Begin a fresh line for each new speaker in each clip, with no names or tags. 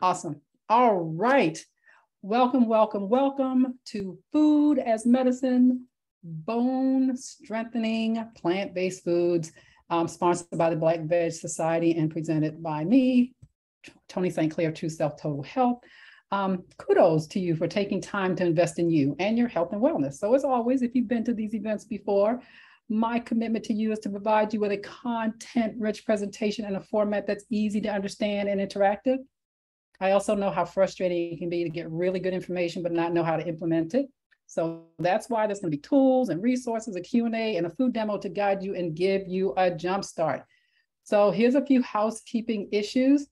Awesome. All right. Welcome, welcome, welcome to Food as Medicine, Bone Strengthening Plant Based Foods, um, sponsored by the Black Veg Society and presented by me, Tony St. Clair, True Self Total Health. Um, kudos to you for taking time to invest in you and your health and wellness. So, as always, if you've been to these events before, my commitment to you is to provide you with a content rich presentation in a format that's easy to understand and interactive. I also know how frustrating it can be to get really good information but not know how to implement it. So that's why there's going to be tools and resources, a Q&A, and a food demo to guide you and give you a jump start. So here's a few housekeeping issues.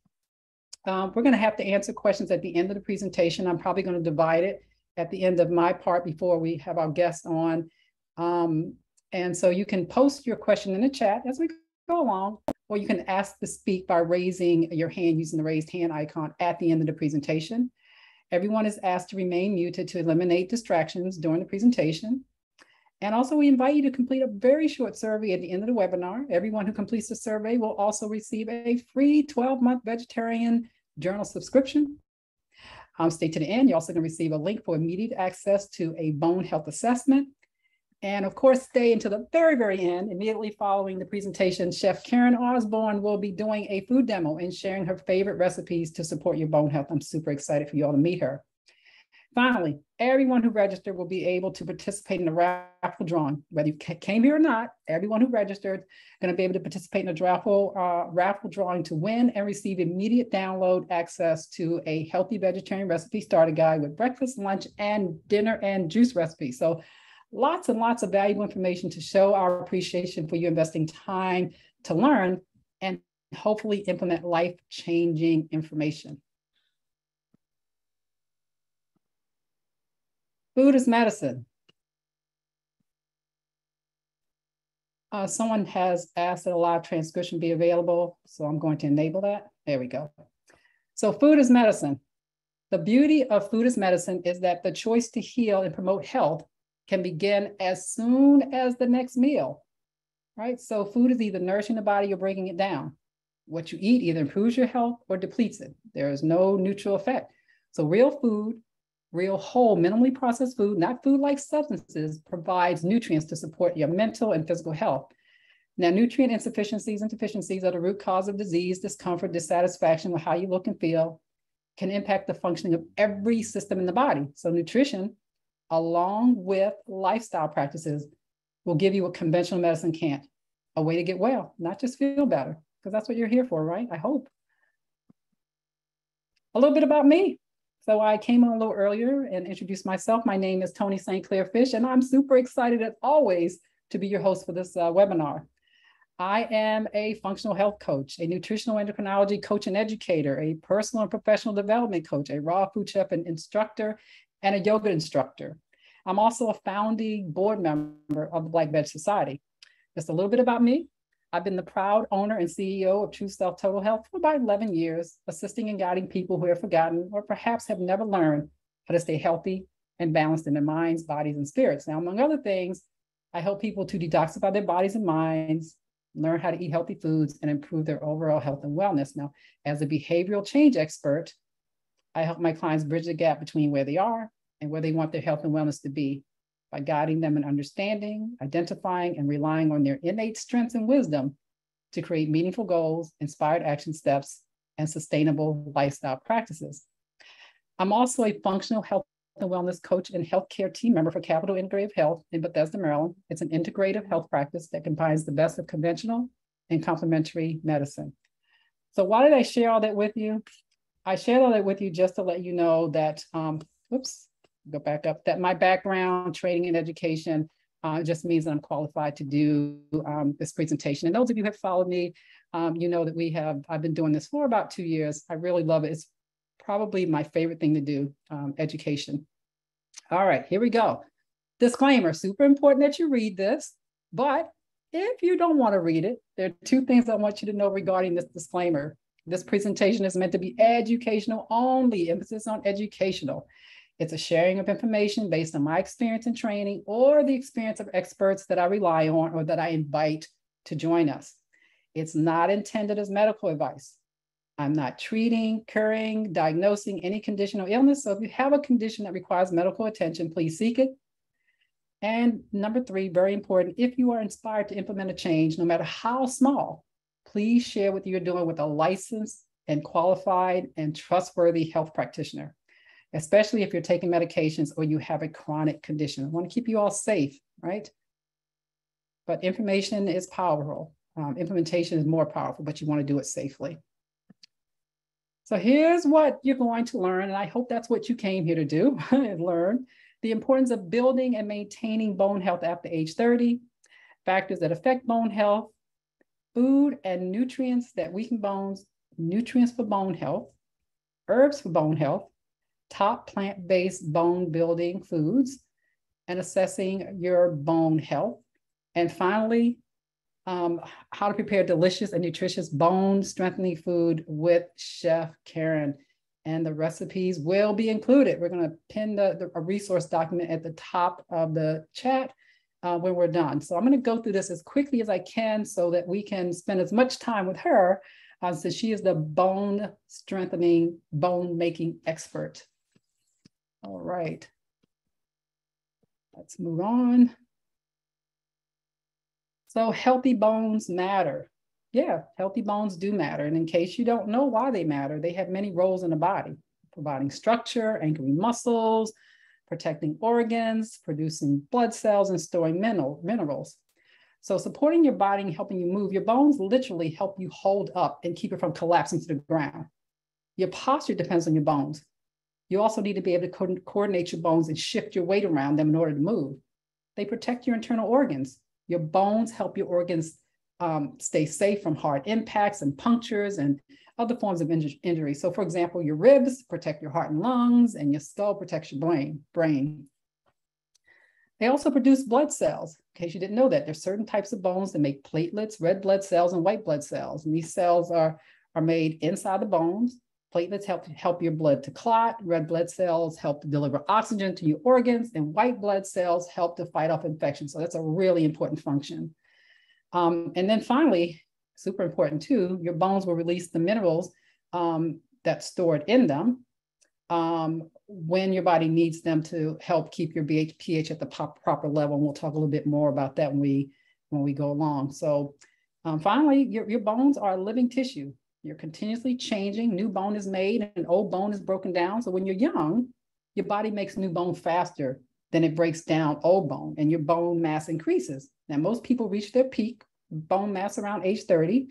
Um, we're going to have to answer questions at the end of the presentation. I'm probably going to divide it at the end of my part before we have our guests on. Um, and so you can post your question in the chat as we go along, or you can ask to speak by raising your hand using the raised hand icon at the end of the presentation. Everyone is asked to remain muted to eliminate distractions during the presentation. And also we invite you to complete a very short survey at the end of the webinar. Everyone who completes the survey will also receive a free 12-month vegetarian journal subscription. Um, stay to the end. You're also going to receive a link for immediate access to a bone health assessment and of course, stay until the very, very end. Immediately following the presentation, Chef Karen Osborne will be doing a food demo and sharing her favorite recipes to support your bone health. I'm super excited for you all to meet her. Finally, everyone who registered will be able to participate in the raffle drawing. Whether you came here or not, everyone who registered going to be able to participate in a raffle, uh, raffle drawing to win and receive immediate download access to a healthy vegetarian recipe starter guide with breakfast, lunch, and dinner and juice recipes. So lots and lots of valuable information to show our appreciation for you investing time to learn and hopefully implement life-changing information. Food is medicine. Uh, someone has asked that a live transcription be available, so I'm going to enable that. There we go. So food is medicine. The beauty of food as medicine is that the choice to heal and promote health can begin as soon as the next meal, right? So food is either nourishing the body or breaking it down. What you eat either improves your health or depletes it. There is no neutral effect. So real food, real whole, minimally processed food, not food like substances, provides nutrients to support your mental and physical health. Now, nutrient insufficiencies and deficiencies are the root cause of disease, discomfort, dissatisfaction with how you look and feel, can impact the functioning of every system in the body. So, nutrition along with lifestyle practices, will give you what conventional medicine can't a way to get well, not just feel better, because that's what you're here for, right? I hope. A little bit about me. So I came on a little earlier and introduced myself. My name is Tony St. Clair Fish, and I'm super excited as always to be your host for this uh, webinar. I am a functional health coach, a nutritional endocrinology coach and educator, a personal and professional development coach, a raw food chef and instructor, and a yoga instructor. I'm also a founding board member of the Black Veg Society. Just a little bit about me. I've been the proud owner and CEO of True Self Total Health for about 11 years, assisting and guiding people who have forgotten or perhaps have never learned how to stay healthy and balanced in their minds, bodies, and spirits. Now, among other things, I help people to detoxify their bodies and minds, learn how to eat healthy foods, and improve their overall health and wellness. Now, as a behavioral change expert, I help my clients bridge the gap between where they are and where they want their health and wellness to be by guiding them in understanding, identifying, and relying on their innate strengths and wisdom to create meaningful goals, inspired action steps, and sustainable lifestyle practices. I'm also a functional health and wellness coach and healthcare team member for Capital Integrative Health in Bethesda, Maryland. It's an integrative health practice that combines the best of conventional and complementary medicine. So why did I share all that with you? I shared all that with you just to let you know that, um, oops, go back up, that my background, training and education uh, just means that I'm qualified to do um, this presentation. And those of you who have followed me, um, you know that we have, I've been doing this for about two years. I really love it. It's probably my favorite thing to do, um, education. All right, here we go. Disclaimer, super important that you read this, but if you don't want to read it, there are two things I want you to know regarding this disclaimer. This presentation is meant to be educational only, emphasis on educational. It's a sharing of information based on my experience and training or the experience of experts that I rely on or that I invite to join us. It's not intended as medical advice. I'm not treating, curing, diagnosing any condition or illness. So if you have a condition that requires medical attention, please seek it. And number three, very important, if you are inspired to implement a change, no matter how small, please share what you're doing with a licensed and qualified and trustworthy health practitioner, especially if you're taking medications or you have a chronic condition. I want to keep you all safe, right? But information is powerful. Um, implementation is more powerful, but you want to do it safely. So here's what you're going to learn, and I hope that's what you came here to do and learn. The importance of building and maintaining bone health after age 30, factors that affect bone health, food and nutrients that weaken bones, nutrients for bone health, herbs for bone health, top plant-based bone building foods, and assessing your bone health. And finally, um, how to prepare delicious and nutritious bone strengthening food with Chef Karen. And the recipes will be included. We're going to pin the, the, a resource document at the top of the chat uh, when we're done. So I'm going to go through this as quickly as I can so that we can spend as much time with her uh, since she is the bone strengthening, bone making expert. All right. Let's move on. So healthy bones matter. Yeah, healthy bones do matter. And in case you don't know why they matter, they have many roles in the body, providing structure, anchoring muscles, protecting organs, producing blood cells, and storing mineral, minerals. So supporting your body and helping you move, your bones literally help you hold up and keep it from collapsing to the ground. Your posture depends on your bones. You also need to be able to co coordinate your bones and shift your weight around them in order to move. They protect your internal organs. Your bones help your organs um, stay safe from hard impacts and punctures and other forms of injury. So, for example, your ribs protect your heart and lungs, and your skull protects your brain. brain. They also produce blood cells. In case you didn't know that, there's certain types of bones that make platelets, red blood cells, and white blood cells. And these cells are, are made inside the bones. Platelets help help your blood to clot. Red blood cells help to deliver oxygen to your organs, and white blood cells help to fight off infections. So that's a really important function. Um, and then finally, super important too, your bones will release the minerals um, that's stored in them um, when your body needs them to help keep your pH at the proper level. And we'll talk a little bit more about that when we when we go along. So um, finally, your, your bones are living tissue. You're continuously changing. New bone is made and old bone is broken down. So when you're young, your body makes new bone faster than it breaks down old bone and your bone mass increases. Now, most people reach their peak bone mass around age 30.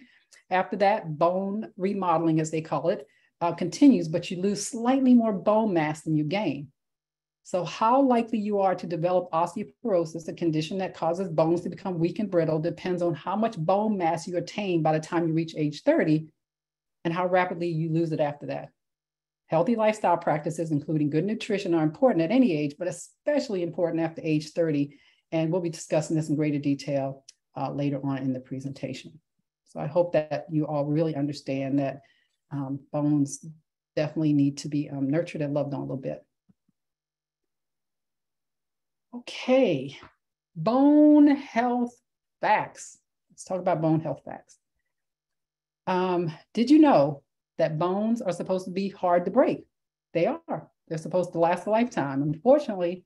After that, bone remodeling, as they call it, uh, continues, but you lose slightly more bone mass than you gain. So, how likely you are to develop osteoporosis, a condition that causes bones to become weak and brittle, depends on how much bone mass you attain by the time you reach age 30 and how rapidly you lose it after that. Healthy lifestyle practices, including good nutrition, are important at any age, but especially important after age 30. And we'll be discussing this in greater detail uh, later on in the presentation. So I hope that you all really understand that um, bones definitely need to be um, nurtured and loved on a little bit. Okay, bone health facts. Let's talk about bone health facts. Um, did you know that bones are supposed to be hard to break? They are. They're supposed to last a lifetime. Unfortunately,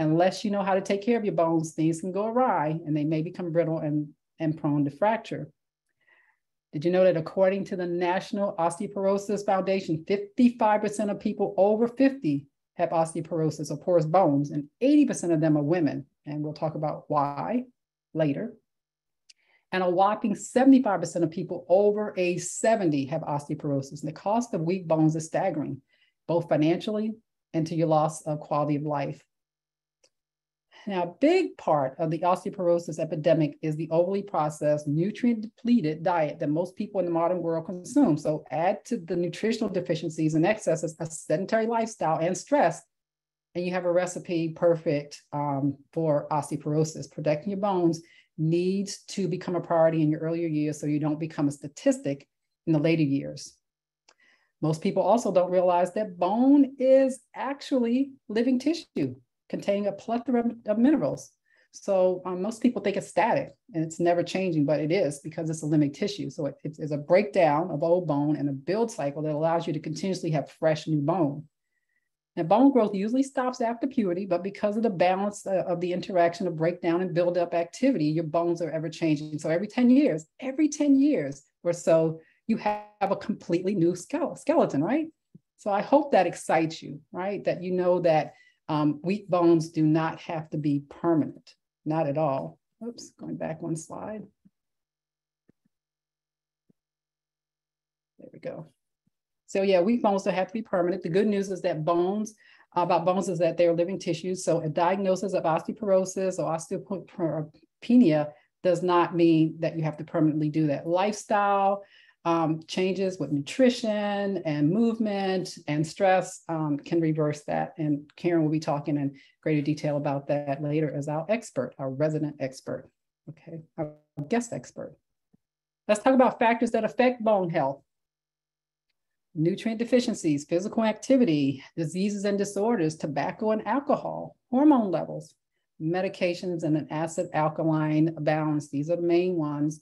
unless you know how to take care of your bones, things can go awry and they may become brittle and, and prone to fracture. Did you know that according to the National Osteoporosis Foundation, 55% of people over 50 have osteoporosis or porous bones, and 80% of them are women. And we'll talk about why later and a whopping 75% of people over age 70 have osteoporosis. And the cost of weak bones is staggering, both financially and to your loss of quality of life. Now, a big part of the osteoporosis epidemic is the overly processed, nutrient depleted diet that most people in the modern world consume. So, add to the nutritional deficiencies and excesses a sedentary lifestyle and stress, and you have a recipe perfect um, for osteoporosis, protecting your bones needs to become a priority in your earlier years so you don't become a statistic in the later years. Most people also don't realize that bone is actually living tissue containing a plethora of minerals. So um, most people think it's static and it's never changing, but it is because it's a living tissue. So it, it's a breakdown of old bone and a build cycle that allows you to continuously have fresh new bone. Now, bone growth usually stops after puberty, but because of the balance uh, of the interaction of breakdown and build up activity, your bones are ever changing. So every 10 years, every 10 years or so, you have a completely new skeleton, right? So I hope that excites you, right? That you know that um, weak bones do not have to be permanent, not at all. Oops, going back one slide. There we go. So yeah, weak bones don't have to be permanent. The good news is that bones, about bones is that they're living tissues. So a diagnosis of osteoporosis or osteopenia does not mean that you have to permanently do that. Lifestyle um, changes with nutrition and movement and stress um, can reverse that. And Karen will be talking in greater detail about that later as our expert, our resident expert, okay, our guest expert. Let's talk about factors that affect bone health nutrient deficiencies, physical activity, diseases and disorders, tobacco and alcohol, hormone levels, medications, and an acid alkaline balance. These are the main ones.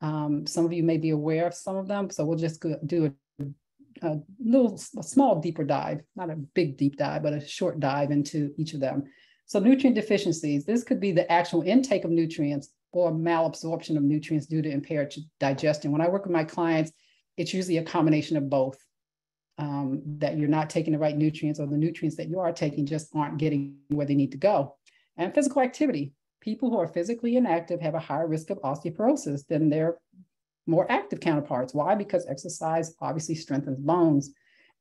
Um, some of you may be aware of some of them, so we'll just do a, a little, a small deeper dive, not a big deep dive, but a short dive into each of them. So nutrient deficiencies, this could be the actual intake of nutrients or malabsorption of nutrients due to impaired digestion. When I work with my clients, it's usually a combination of both. Um, that you're not taking the right nutrients or the nutrients that you are taking just aren't getting where they need to go. And physical activity. People who are physically inactive have a higher risk of osteoporosis than their more active counterparts. Why? Because exercise obviously strengthens bones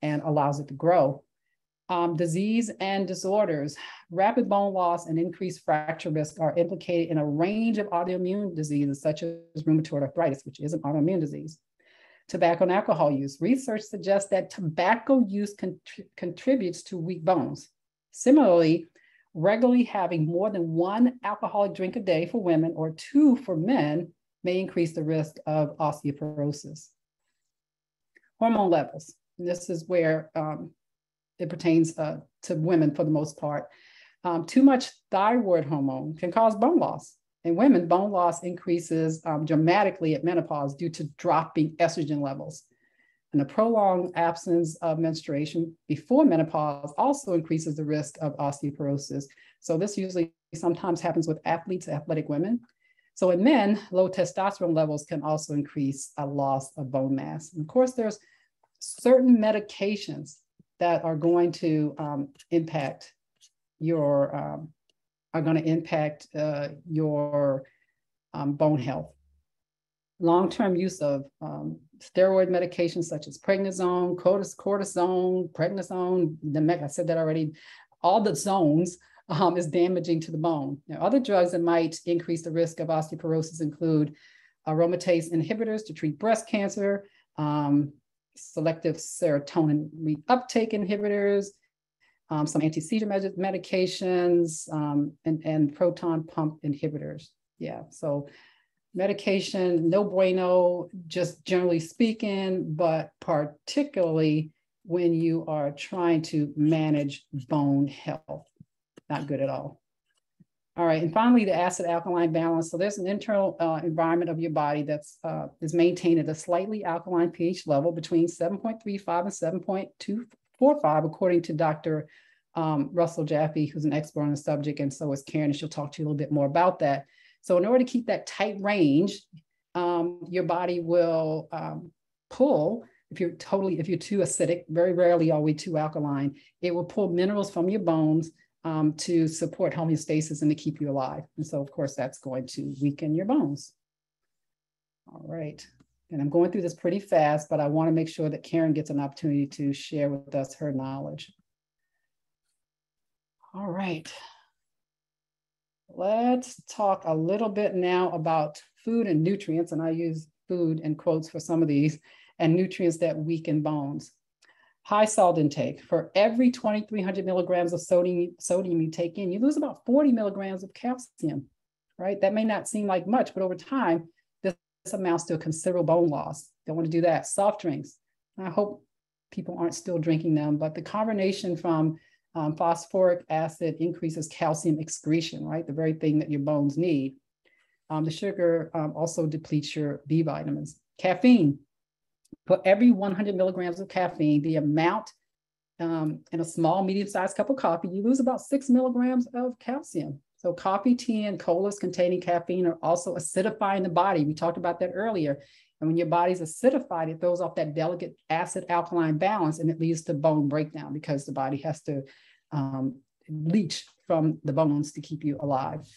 and allows it to grow. Um, disease and disorders. Rapid bone loss and increased fracture risk are implicated in a range of autoimmune diseases, such as rheumatoid arthritis, which is an autoimmune disease tobacco and alcohol use. Research suggests that tobacco use contributes to weak bones. Similarly, regularly having more than one alcoholic drink a day for women or two for men may increase the risk of osteoporosis. Hormone levels. This is where um, it pertains uh, to women for the most part. Um, too much thyroid hormone can cause bone loss. In women, bone loss increases um, dramatically at menopause due to dropping estrogen levels. And a prolonged absence of menstruation before menopause also increases the risk of osteoporosis. So this usually sometimes happens with athletes, athletic women. So in men, low testosterone levels can also increase a loss of bone mass. And of course, there's certain medications that are going to um, impact your um, are going to impact uh, your um, bone health. Long-term use of um, steroid medications such as prednisone, cortisone, prednisone, The mek I said that already, all the zones um, is damaging to the bone. Now, other drugs that might increase the risk of osteoporosis include aromatase inhibitors to treat breast cancer, um, selective serotonin reuptake inhibitors, um, some anti-seizure med- medications, um, and, and proton pump inhibitors. Yeah, so medication, no bueno, just generally speaking, but particularly when you are trying to manage bone health. Not good at all. All right, and finally, the acid alkaline balance. So there's an internal uh, environment of your body that's uh, is maintained at a slightly alkaline pH level between 7.35 and 7.2 four or five, according to Dr. Um, Russell Jaffe, who's an expert on the subject, and so is Karen, and she'll talk to you a little bit more about that. So in order to keep that tight range, um, your body will um, pull, if you're totally, if you're too acidic, very rarely are we too alkaline, it will pull minerals from your bones um, to support homeostasis and to keep you alive. And so of course that's going to weaken your bones. All right. And I'm going through this pretty fast, but I want to make sure that Karen gets an opportunity to share with us her knowledge. All right. Let's talk a little bit now about food and nutrients, and I use food in quotes for some of these, and nutrients that weaken bones. High salt intake. For every 2,300 milligrams of sodium, sodium you take in, you lose about 40 milligrams of calcium, right? That may not seem like much, but over time, this amounts to a considerable bone loss. Don't want to do that. Soft drinks. I hope people aren't still drinking them, but the combination from Um, phosphoric acid increases calcium excretion, right? The very thing that your bones need. Um, the sugar um, also depletes your B vitamins. Caffeine. For every 100 milligrams of caffeine, the amount um, in a small, medium-sized cup of coffee, you lose about six milligrams of calcium. So coffee, tea, and colas containing caffeine are also acidifying the body. We talked about that earlier. And when your body's acidified, it throws off that delicate acid alkaline balance and it leads to bone breakdown because the body has to um, leach from the bones to keep you alive.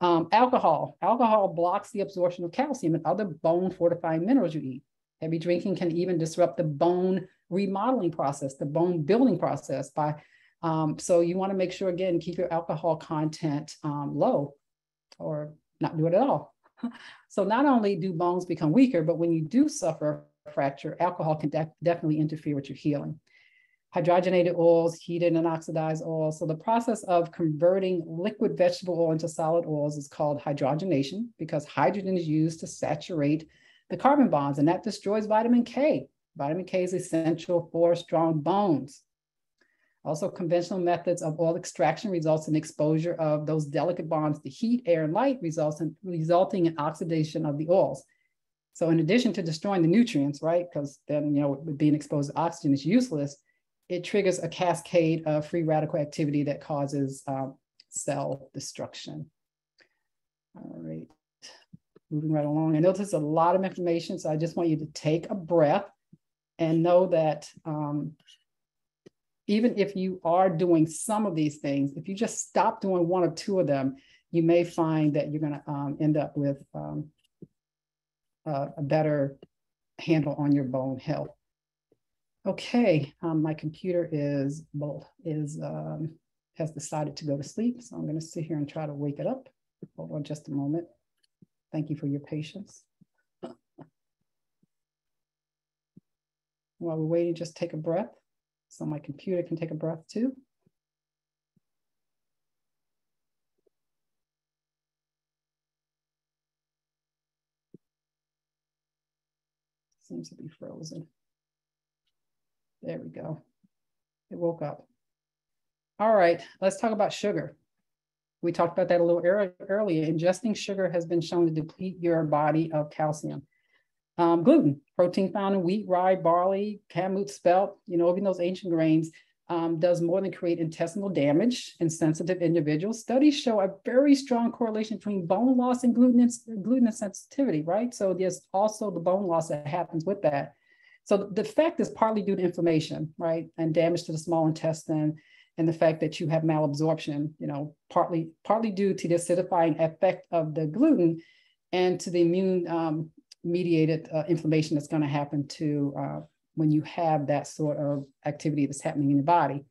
Um, alcohol. Alcohol blocks the absorption of calcium and other bone fortifying minerals you eat. Heavy drinking can even disrupt the bone remodeling process, the bone building process by um, so you want to make sure again, keep your alcohol content um, low or not do it at all. so not only do bones become weaker, but when you do suffer fracture, alcohol can de definitely interfere with your healing. Hydrogenated oils, heated and oxidized oils. So the process of converting liquid vegetable oil into solid oils is called hydrogenation because hydrogen is used to saturate the carbon bonds and that destroys vitamin K. Vitamin K is essential for strong bones. Also, conventional methods of oil extraction results in exposure of those delicate bonds to heat, air, and light, results in, resulting in oxidation of the oils. So in addition to destroying the nutrients, right, because then, you know, being exposed to oxygen is useless, it triggers a cascade of free radical activity that causes um, cell destruction. All right, moving right along. I know this is a lot of information, so I just want you to take a breath and know that um, even if you are doing some of these things, if you just stop doing one or two of them, you may find that you're going to um, end up with um, a better handle on your bone health. Okay, um, my computer is is um, has decided to go to sleep, so I'm going to sit here and try to wake it up. Hold on just a moment. Thank you for your patience. While we're waiting, just take a breath so my computer can take a breath too. Seems to be frozen. There we go. It woke up. All right, let's talk about sugar. We talked about that a little earlier. Ingesting sugar has been shown to deplete your body of calcium. Um, gluten, protein found in wheat, rye, barley, kamut, spelt, you know, even those ancient grains, um, does more than create intestinal damage in sensitive individuals. Studies show a very strong correlation between bone loss and gluten, gluten sensitivity, right? So there's also the bone loss that happens with that. So the effect is partly due to inflammation, right? And damage to the small intestine and the fact that you have malabsorption, you know, partly partly due to the acidifying effect of the gluten and to the immune um, mediated uh, inflammation that's going to happen to uh, when you have that sort of activity that's happening in your body.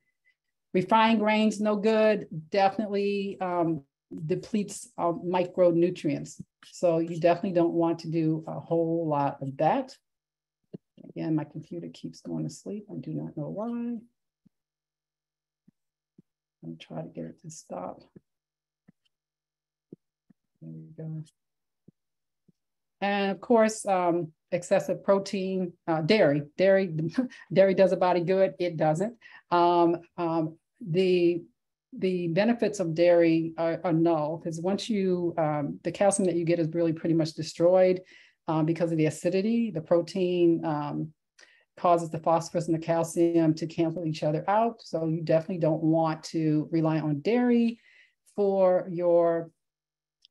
Refined grains, no good, definitely um, depletes uh, micronutrients. So you definitely don't want to do a whole lot of that. Again, my computer keeps going to sleep. I do not know why. I'm try to get it to stop. There we go. And of course, um, excessive protein, uh, dairy, dairy, dairy does a body good. It doesn't. Um, um, the the benefits of dairy are, are null because once you um, the calcium that you get is really pretty much destroyed um, because of the acidity. The protein um, causes the phosphorus and the calcium to cancel each other out. So you definitely don't want to rely on dairy for your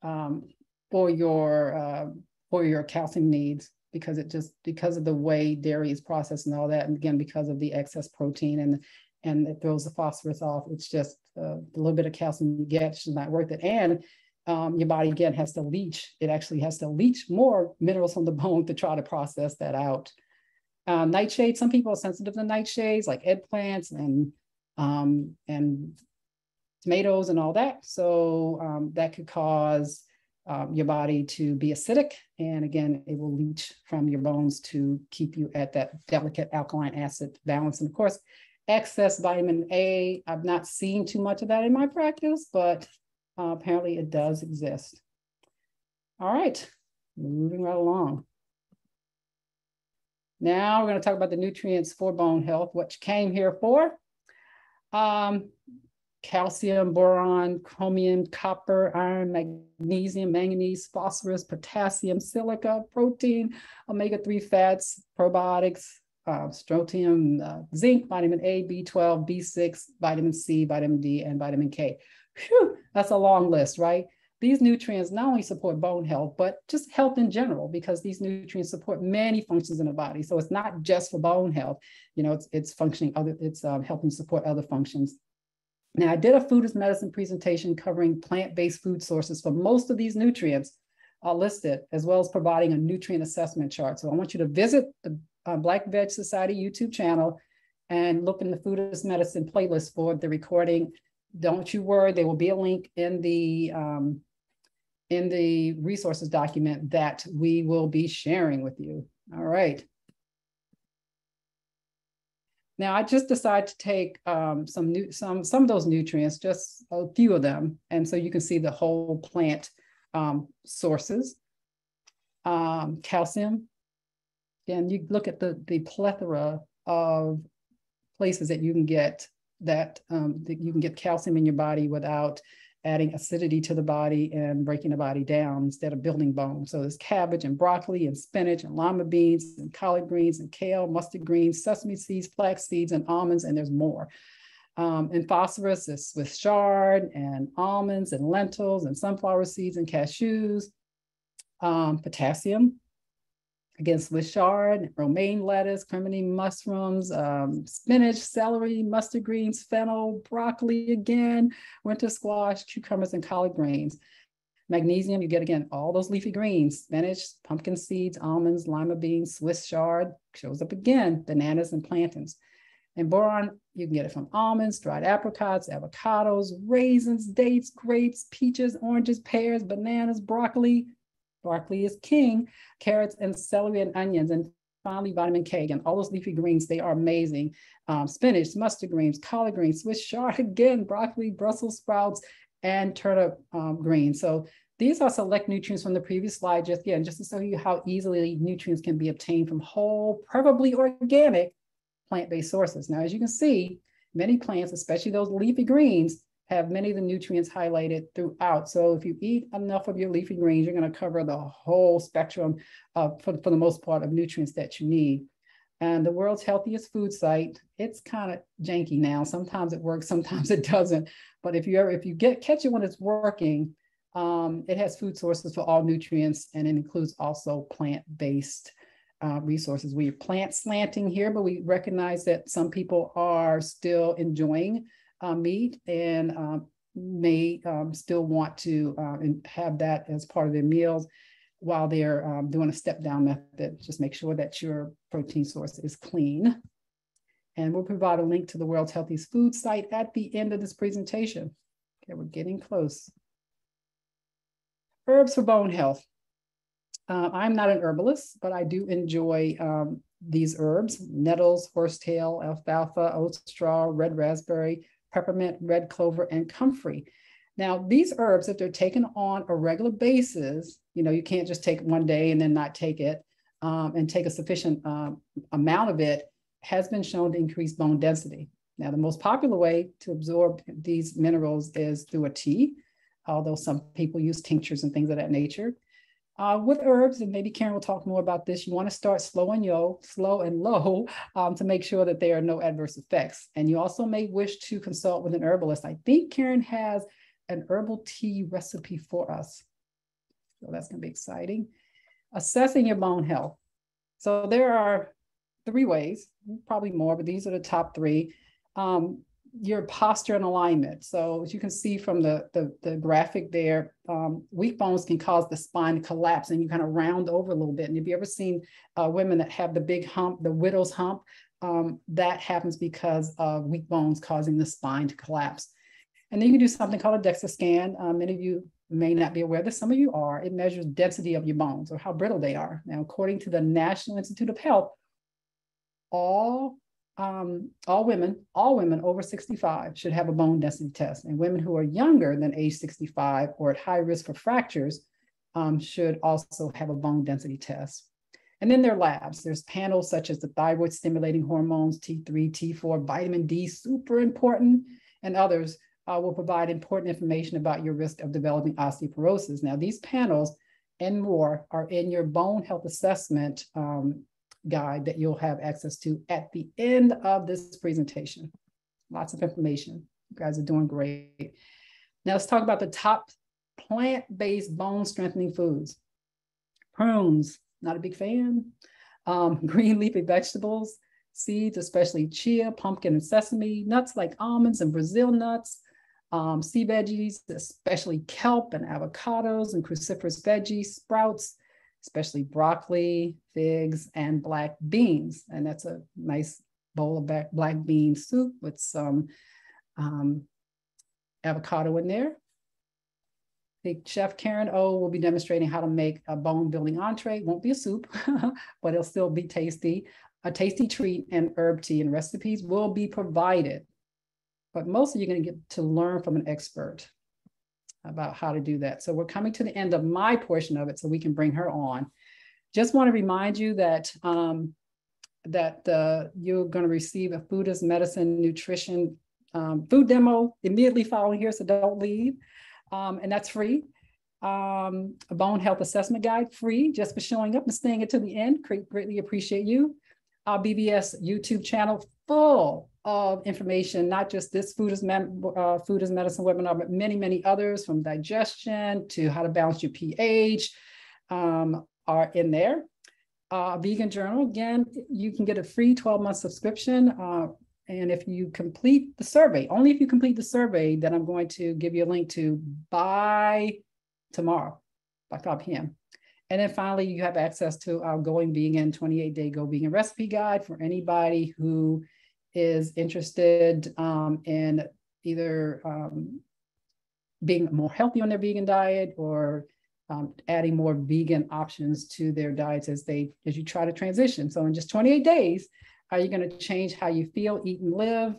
um, for your uh, for your calcium needs because it just because of the way dairy is processed and all that and again because of the excess protein and and it throws the phosphorus off it's just uh, a little bit of calcium you get is not worth it and um, your body again has to leach it actually has to leach more minerals from the bone to try to process that out uh, nightshades some people are sensitive to nightshades like eggplants and um, and tomatoes and all that so um, that could cause um, your body to be acidic. And again, it will leach from your bones to keep you at that delicate alkaline acid balance. And of course, excess vitamin A, I've not seen too much of that in my practice, but uh, apparently it does exist. All right, moving right along. Now we're going to talk about the nutrients for bone health, what you came here for. Um, calcium, boron, chromium, copper, iron, magnesium, manganese, phosphorus, potassium, silica, protein, omega-3 fats, probiotics, uh, strontium, uh, zinc, vitamin A, B12, B6, vitamin C, vitamin D, and vitamin K. Whew, that's a long list, right? These nutrients not only support bone health, but just health in general, because these nutrients support many functions in the body. So it's not just for bone health, you know, it's, it's functioning other, it's um, helping support other functions. Now, I did a food as medicine presentation covering plant-based food sources for most of these nutrients uh, listed, as well as providing a nutrient assessment chart. So I want you to visit the uh, Black Veg Society YouTube channel and look in the food as medicine playlist for the recording. Don't you worry, there will be a link in the um, in the resources document that we will be sharing with you. All right. Now I just decided to take um, some new some some of those nutrients, just a few of them, and so you can see the whole plant um, sources. Um, calcium, and you look at the the plethora of places that you can get that, um, that you can get calcium in your body without adding acidity to the body and breaking the body down instead of building bone. So there's cabbage and broccoli and spinach and lima beans and collard greens and kale, mustard greens, sesame seeds, flax seeds, and almonds, and there's more. Um, and phosphorus is with chard and almonds and lentils and sunflower seeds and cashews. Um, potassium again, Swiss chard, romaine lettuce, crimini mushrooms, um, spinach, celery, mustard greens, fennel, broccoli again, winter squash, cucumbers, and collard greens. Magnesium, you get again all those leafy greens, spinach, pumpkin seeds, almonds, lima beans, Swiss chard, shows up again, bananas and plantains. And boron, you can get it from almonds, dried apricots, avocados, raisins, dates, grapes, peaches, oranges, pears, bananas, broccoli, broccoli is king, carrots and celery and onions, and finally vitamin K. Again, all those leafy greens, they are amazing. Um, spinach, mustard greens, collard greens, Swiss chard, again, broccoli, Brussels sprouts, and turnip um, greens. So these are select nutrients from the previous slide, just again, just to show you how easily nutrients can be obtained from whole, preferably organic plant-based sources. Now, as you can see, many plants, especially those leafy greens, have many of the nutrients highlighted throughout. So if you eat enough of your leafy greens, you're going to cover the whole spectrum of, for, for the most part, of nutrients that you need. And the world's healthiest food site, it's kind of janky now. Sometimes it works, sometimes it doesn't. But if you ever, if you get catch it when it's working, um, it has food sources for all nutrients, and it includes also plant-based uh, resources. We're plant slanting here, but we recognize that some people are still enjoying uh, meat and um, may um, still want to uh, have that as part of their meals while they're um, doing a step down method. Just make sure that your protein source is clean. And we'll provide a link to the world's healthiest food site at the end of this presentation. Okay, we're getting close. Herbs for bone health. Uh, I'm not an herbalist, but I do enjoy um, these herbs, nettles, horsetail, alfalfa, oat straw, red raspberry, peppermint, red clover, and comfrey. Now, these herbs, if they're taken on a regular basis, you know, you can't just take one day and then not take it um, and take a sufficient um, amount of it, has been shown to increase bone density. Now, the most popular way to absorb these minerals is through a tea, although some people use tinctures and things of that nature. Uh, with herbs, and maybe Karen will talk more about this, you want to start slow and yo, slow and low um, to make sure that there are no adverse effects. And you also may wish to consult with an herbalist. I think Karen has an herbal tea recipe for us. So that's going to be exciting. Assessing your bone health. So there are three ways, probably more, but these are the top three. Um, your posture and alignment. So as you can see from the, the, the graphic there, um, weak bones can cause the spine to collapse and you kind of round over a little bit. And have you ever seen uh, women that have the big hump, the widow's hump? Um, that happens because of weak bones causing the spine to collapse. And then you can do something called a DEXA scan. Um, many of you may not be aware that some of you are. It measures density of your bones or how brittle they are. Now, according to the National Institute of Health, all um, all women, all women over 65 should have a bone density test. And women who are younger than age 65 or at high risk for fractures um, should also have a bone density test. And then there are labs. There's panels such as the thyroid stimulating hormones, T3, T4, vitamin D, super important, and others uh, will provide important information about your risk of developing osteoporosis. Now, these panels and more are in your bone health assessment um, guide that you'll have access to at the end of this presentation. Lots of information. You guys are doing great. Now let's talk about the top plant-based bone strengthening foods. Prunes, not a big fan. Um, green leafy vegetables, seeds, especially chia, pumpkin, and sesame, nuts like almonds and Brazil nuts, um, sea veggies, especially kelp and avocados and cruciferous veggies, sprouts, especially broccoli, figs, and black beans. And that's a nice bowl of black bean soup with some um, avocado in there. The chef Karen O will be demonstrating how to make a bone building entree. Won't be a soup, but it'll still be tasty. A tasty treat and herb tea and recipes will be provided but mostly you're going to get to learn from an expert about how to do that. So we're coming to the end of my portion of it so we can bring her on. Just want to remind you that um, that uh, you're going to receive a food as medicine nutrition um, food demo immediately following here, so don't leave. Um, and that's free. Um, a bone health assessment guide, free, just for showing up and staying until the end. Greatly appreciate you. Our BVS YouTube channel full of information, not just this food is, uh, food is medicine webinar, but many, many others from digestion to how to balance your pH um, are in there. Uh, vegan journal, again, you can get a free 12 month subscription. Uh, and if you complete the survey, only if you complete the survey, then I'm going to give you a link to by tomorrow, by 5 p.m. And then finally, you have access to our Going Vegan 28 Day Go Vegan Recipe Guide for anybody who is interested um, in either um, being more healthy on their vegan diet or um, adding more vegan options to their diets as they as you try to transition. So in just 28 days, are you going to change how you feel, eat, and live?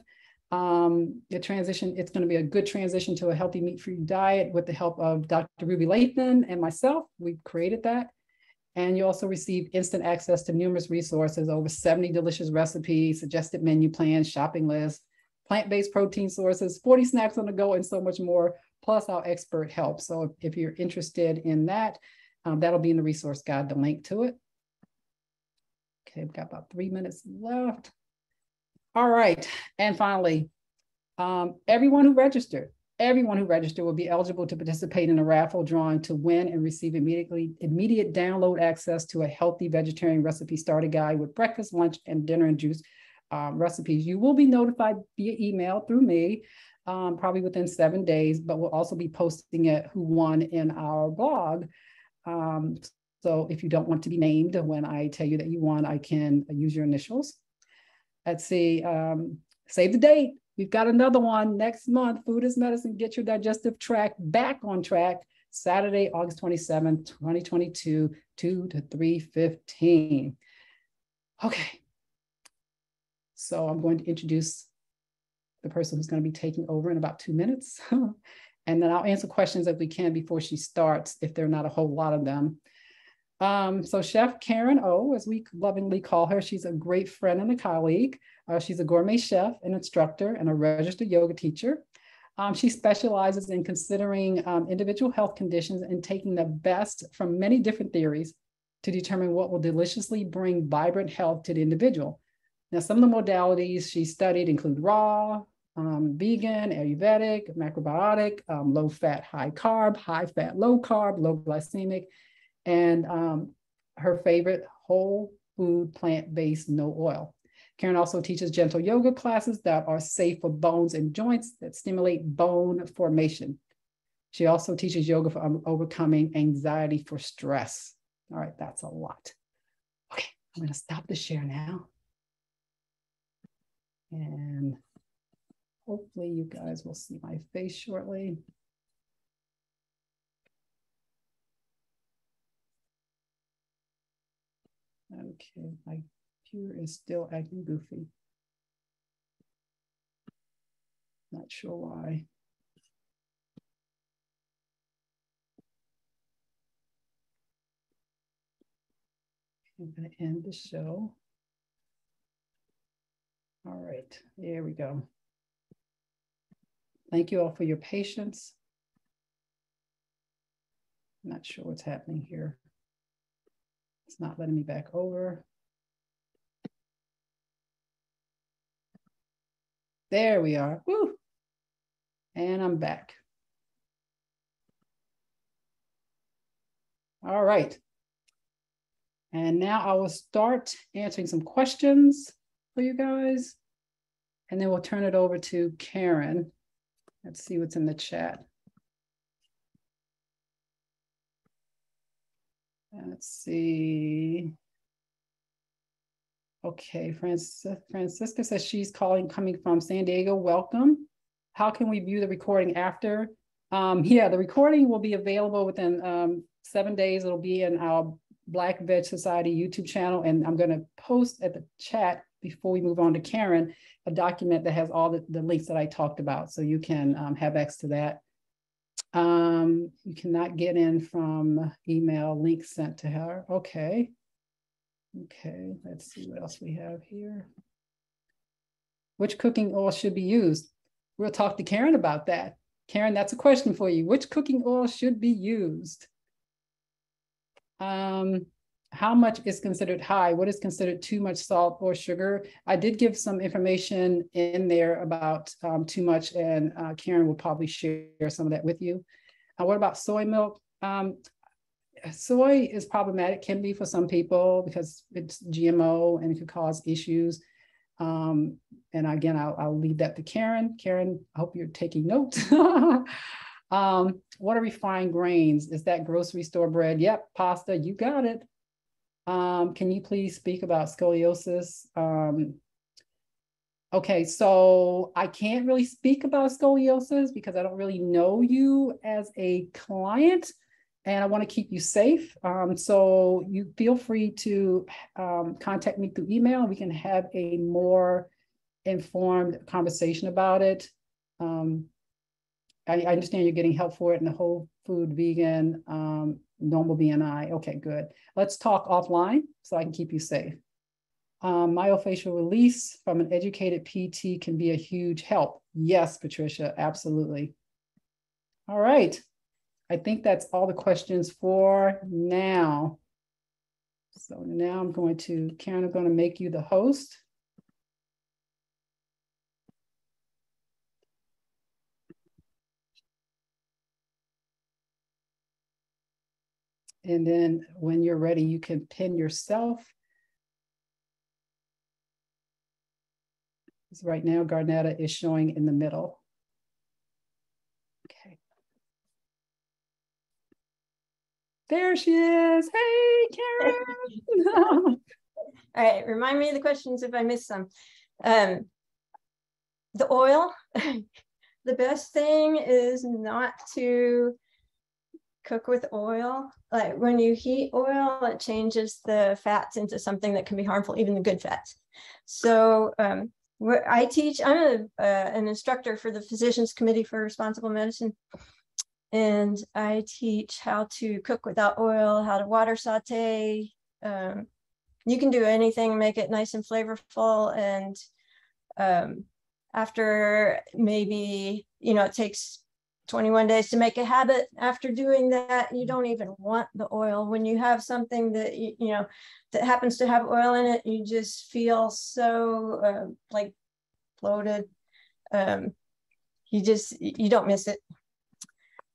Um, the transition, it's going to be a good transition to a healthy meat-free diet with the help of Dr. Ruby Lathon and myself. We've created that. And you also receive instant access to numerous resources, over 70 delicious recipes, suggested menu plans, shopping lists, plant-based protein sources, 40 snacks on the go, and so much more, plus our expert help. So if you're interested in that, um, that'll be in the resource guide, the link to it. Okay, we've got about three minutes left. All right, and finally, um, everyone who registered, Everyone who registered will be eligible to participate in a raffle drawing to win and receive immediately immediate download access to a healthy vegetarian recipe starter guide with breakfast, lunch, and dinner and juice um, recipes. You will be notified via email through me, um, probably within seven days, but we'll also be posting it who won in our blog. Um, so if you don't want to be named when I tell you that you won, I can use your initials. Let's see, um, save the date. We've got another one next month, Food is Medicine, Get Your Digestive Tract Back on Track, Saturday, August 27th, 2022, 2 to 3.15. Okay, so I'm going to introduce the person who's going to be taking over in about two minutes. and then I'll answer questions if we can before she starts, if there are not a whole lot of them. Um, so Chef Karen O, as we lovingly call her, she's a great friend and a colleague. Uh, she's a gourmet chef, an instructor, and a registered yoga teacher. Um, she specializes in considering um, individual health conditions and taking the best from many different theories to determine what will deliciously bring vibrant health to the individual. Now, some of the modalities she studied include raw, um, vegan, Ayurvedic, macrobiotic, um, low fat, high carb, high fat, low carb, low glycemic, and um, her favorite whole food, plant based, no oil. Karen also teaches gentle yoga classes that are safe for bones and joints that stimulate bone formation. She also teaches yoga for um, overcoming anxiety for stress. All right, that's a lot. Okay, I'm going to stop the share now. And hopefully you guys will see my face shortly. Okay, my computer is still acting goofy. Not sure why. I'm going to end the show. All right, there we go. Thank you all for your patience. I'm not sure what's happening here. Not letting me back over. There we are. Woo. And I'm back. All right. And now I will start answering some questions for you guys. And then we'll turn it over to Karen. Let's see what's in the chat. Let's see. Okay, Francis, Francisca says she's calling, coming from San Diego. Welcome. How can we view the recording after? Um, yeah, the recording will be available within um, seven days. It'll be in our Black Veg Society YouTube channel, and I'm going to post at the chat before we move on to Karen a document that has all the, the links that I talked about, so you can um, have access to that. Um, you cannot get in from email link sent to her. Okay. Okay, let's see what else we have here. Which cooking oil should be used? We'll talk to Karen about that. Karen, that's a question for you. Which cooking oil should be used? Um, how much is considered high? What is considered too much salt or sugar? I did give some information in there about um, too much, and uh, Karen will probably share some of that with you. Uh, what about soy milk? Um, soy is problematic, can be for some people because it's GMO and it could cause issues. Um, and again, I'll, I'll, leave that to Karen. Karen, I hope you're taking notes. um, what are refined grains? Is that grocery store bread? Yep, pasta, you got it. Um, can you please speak about scoliosis? Um, okay, so I can't really speak about scoliosis because I don't really know you as a client and I want to keep you safe. Um, so you feel free to um, contact me through email. We can have a more informed conversation about it. Um, I, I, understand you're getting help for it in the whole food, vegan, um, normal BMI. Okay, good. Let's talk offline so I can keep you safe. Um, myofascial release from an educated PT can be a huge help. Yes, Patricia, absolutely. All right. I think that's all the questions for now. So now I'm going to, Karen, I'm going to make you the host. And then when you're ready, you can pin yourself. Because right now, Garnetta is showing in the middle. Okay. There she is. Hey, Karen.
All right, remind me of the questions if I miss some. Um, the oil, the best thing is not to cook with oil. Like when you heat oil, it changes the fats into something that can be harmful, even the good fats. So um, I teach, I'm a, uh, an instructor for the Physicians Committee for Responsible Medicine. And I teach how to cook without oil, how to water saute. Um, you can do anything, make it nice and flavorful. And um, after maybe, you know, it takes 21 days to make a habit after doing that. You don't even want the oil. When you have something that you, you know that happens to have oil in it you just feel so uh, like bloated. Um, you just you don't miss it.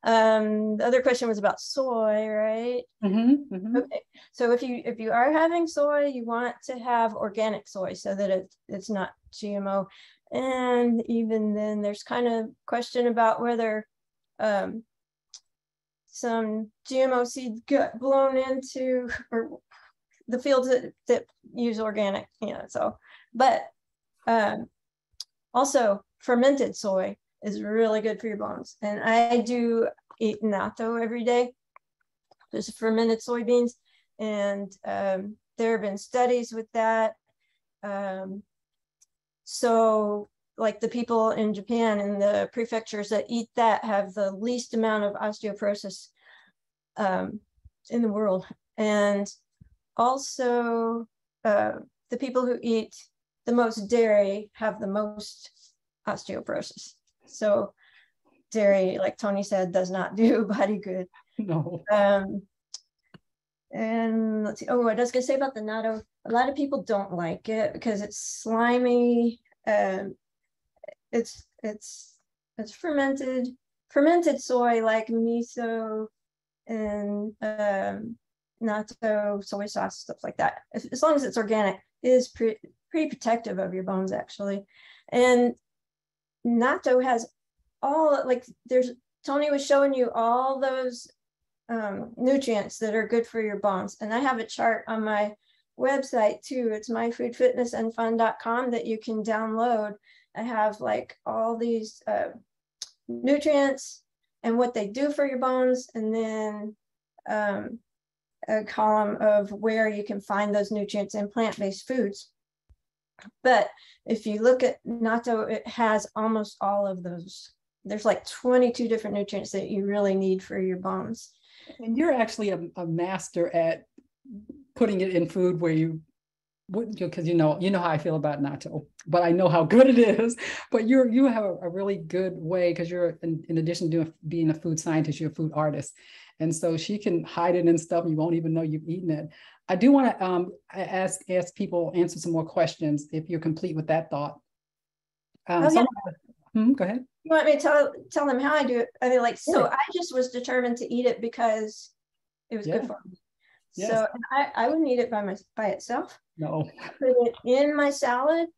Um the other question was about soy right? Mm-hmm, mm-hmm. okay. So if you if you are having soy you want to have organic soy so that it, it's not gmo and even then there's kind of question about whether um, some GMO seeds got blown into or the fields that, that use organic, you know, so, but um, also fermented soy is really good for your bones. And I do eat natto every day. There's fermented soybeans and um, there have been studies with that. Um, so like the people in Japan and the prefectures that eat that have the least amount of osteoporosis um, in the world. And also uh, the people who eat the most dairy have the most osteoporosis. So dairy, like Tony said, does not do body good.
No.
Um, and let's see. Oh, I was gonna say about the natto. A lot of people don't like it because it's slimy. Um, it's it's it's fermented fermented soy like miso and um, natto, soy sauce, stuff like that. As, long as it's organic, it is pre pretty protective of your bones actually. And natto has all like there's Tony was showing you all those um, nutrients that are good for your bones. And I have a chart on my website too. It's myfoodfitnessandfun.com that you can download. I have like all these uh, nutrients and what they do for your bones, and then um, a column of where you can find those nutrients in plant-based foods. But if you look at natto, it has almost all of those. There's like 22 different nutrients that you really need for your bones.
And you're actually a, a master at putting it in food where you because you know you know how I feel about natto, but I know how good it is. But you're you have a, a really good way because you're in, in, addition to being a food scientist, you're a food artist, and so she can hide it and stuff. And you won't even know you've eaten it. I do want to um, ask ask people answer some more questions if you're complete with that thought. Um, oh, yeah. hmm, go ahead.
You want me to tell tell them how I do it? I mean, like, so I just was determined to eat it because it was yeah. good for me. Yes. So I, I wouldn't eat it by my by itself.
No.
Put it in my salad,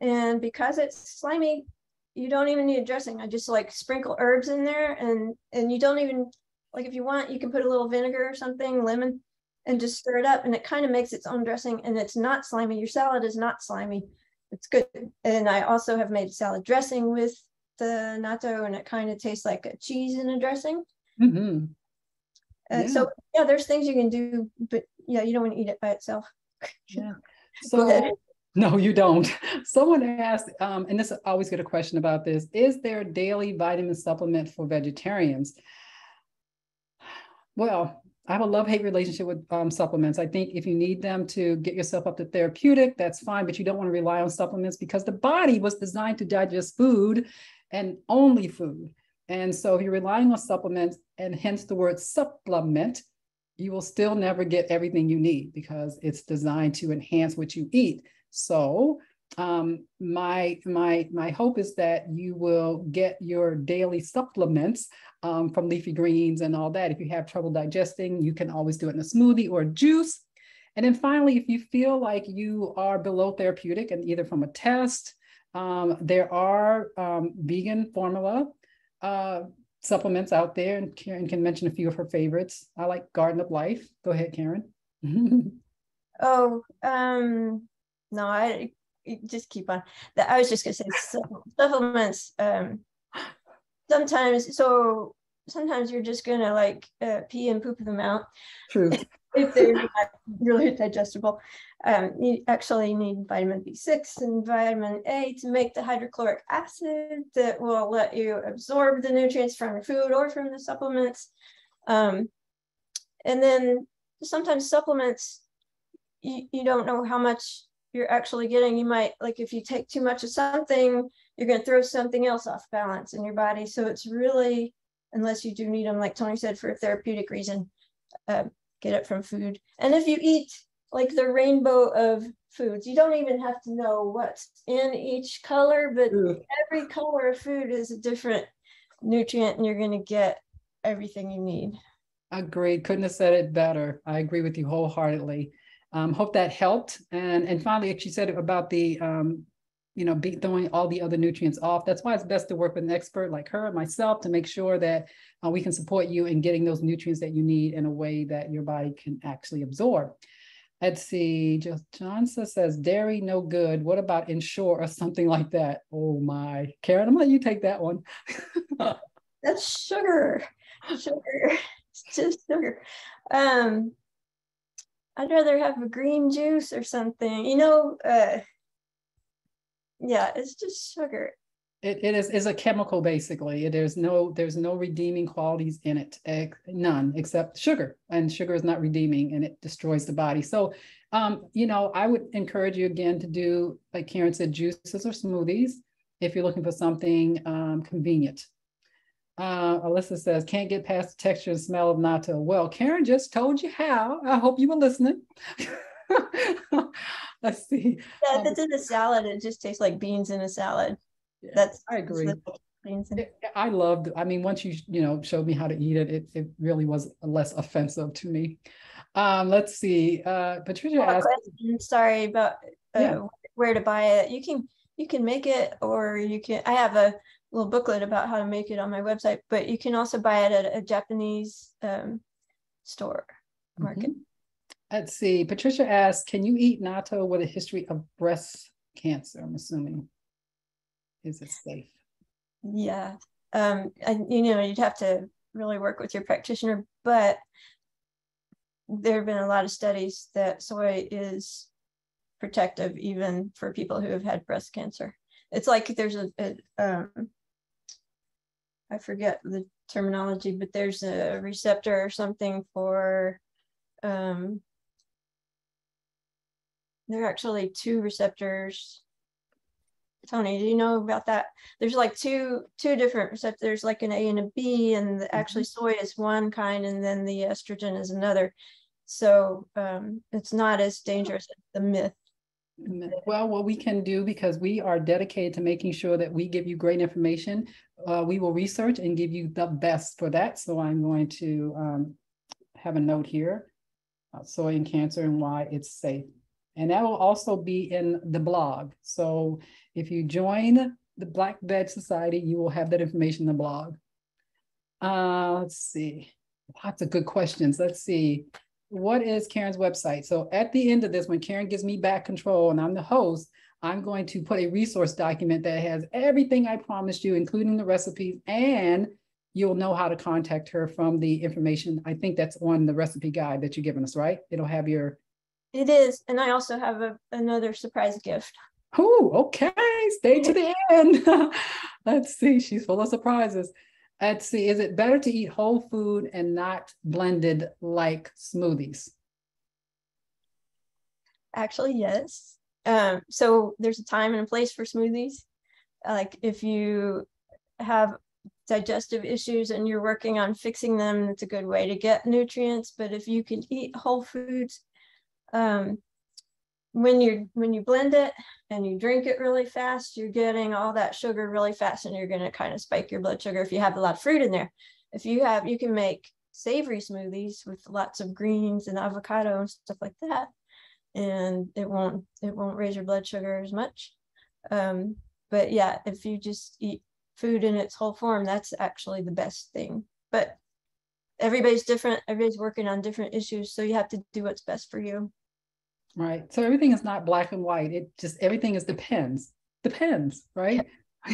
and because it's slimy, you don't even need a dressing. I just like sprinkle herbs in there, and and you don't even like if you want, you can put a little vinegar or something, lemon, and just stir it up, and it kind of makes its own dressing, and it's not slimy. Your salad is not slimy. It's good. And I also have made salad dressing with the natto, and it kind of tastes like a cheese in a dressing. Mm-hmm. Uh, yeah. So yeah, there's things you can do, but yeah, you don't want to eat it by itself.
Yeah. So no, you don't. Someone asked, um, and this I always get a question about this: Is there a daily vitamin supplement for vegetarians? Well, I have a love-hate relationship with um, supplements. I think if you need them to get yourself up to therapeutic, that's fine, but you don't want to rely on supplements because the body was designed to digest food and only food. And so if you're relying on supplements and hence the word supplement, you will still never get everything you need because it's designed to enhance what you eat. So um, my my my hope is that you will get your daily supplements um, from leafy greens and all that. If you have trouble digesting, you can always do it in a smoothie or juice. And then finally, if you feel like you are below therapeutic and either from a test, um, there are um, vegan formula uh, supplements out there, and Karen can mention a few of her favorites. I like Garden of Life. Go ahead, Karen.
oh, um, no, I just keep on. I was just gonna say supplements. Um, sometimes, so sometimes you're just gonna like uh, pee and poop them out.
True.
if they're not really digestible. Um, you actually need vitamin B6 and vitamin A to make the hydrochloric acid that will let you absorb the nutrients from your food or from the supplements. Um, and then sometimes supplements, you, you don't know how much you're actually getting. You might, like if you take too much of something, you're going to throw something else off balance in your body. So it's really, unless you do need them, like Tony said, for a therapeutic reason, uh, get it from food. And if you eat like the rainbow of foods, you don't even have to know what's in each color, but every color of food is a different nutrient and you're going to get everything you need.
Agreed. Couldn't have said it better. I agree with you wholeheartedly. Um, hope that helped. And and finally, she said about the um, you know, be throwing all the other nutrients off. That's why it's best to work with an expert like her, and myself, to make sure that uh, we can support you in getting those nutrients that you need in a way that your body can actually absorb. Let's see, just says dairy no good. What about Ensure or something like that? Oh my, Karen, I'm gonna let you take that one.
That's sugar, sugar, it's just sugar. Um, I'd rather have a green juice or something. You know, uh, yeah, it's just sugar.
It, it is is a chemical basically. There's no there's no redeeming qualities in it, none except sugar, and sugar is not redeeming, and it destroys the body. So, um, you know, I would encourage you again to do like Karen said, juices or smoothies if you're looking for something um, convenient. Uh, Alyssa says, can't get past the texture and smell of natto. Well, Karen just told you how. I hope you were listening. Let's see.
Yeah, if it's in a salad, it just tastes like beans in a salad. Yeah, that's
I agree. Beans. I loved. I mean, once you you know showed me how to eat it, it it really was less offensive to me. Um, let's see. Uh, Patricia asked.
Question. Sorry about uh, yeah. where to buy it. You can you can make it, or you can. I have a little booklet about how to make it on my website, but you can also buy it at a Japanese um, store market. Mm-hmm.
Let's see. Patricia asked, "Can you eat natto with a history of breast cancer?" I'm assuming is it safe?
Yeah. Um, and you know, you'd have to really work with your practitioner, but there have been a lot of studies that soy is protective even for people who have had breast cancer. It's like there's a, a um, I forget the terminology, but there's a receptor or something for um, there are actually two receptors Tony, do you know about that? There's like two two different receptors, like an A and a B, and the, actually mm-hmm. soy is one kind, and then the estrogen is another. So um, it's not as dangerous as the myth.
Well, what we can do because we are dedicated to making sure that we give you great information, uh, we will research and give you the best for that. So I'm going to um, have a note here: uh, soy and cancer and why it's safe. And that will also be in the blog. So if you join the Black Veg Society, you will have that information in the blog. Uh, let's see, lots of good questions. Let's see, what is Karen's website? So at the end of this, when Karen gives me back control and I'm the host, I'm going to put a resource document that has everything I promised you, including the recipes, and you'll know how to contact her from the information. I think that's on the recipe guide that you're giving us, right? It'll have your
it is. And I also have a, another surprise gift.
Oh, okay. Stay to the end. Let's see. She's full of surprises. Let's see. Is it better to eat whole food and not blended like smoothies?
Actually, yes. Um, so there's a time and a place for smoothies. Like if you have digestive issues and you're working on fixing them, it's a good way to get nutrients. But if you can eat whole foods um, when you when you blend it and you drink it really fast, you're getting all that sugar really fast, and you're going to kind of spike your blood sugar if you have a lot of fruit in there. If you have, you can make savory smoothies with lots of greens and avocado and stuff like that, and it won't it won't raise your blood sugar as much. Um, but yeah, if you just eat food in its whole form, that's actually the best thing. But everybody's different. Everybody's working on different issues, so you have to do what's best for you.
Right. So everything is not black and white. It just everything is depends. Depends, right?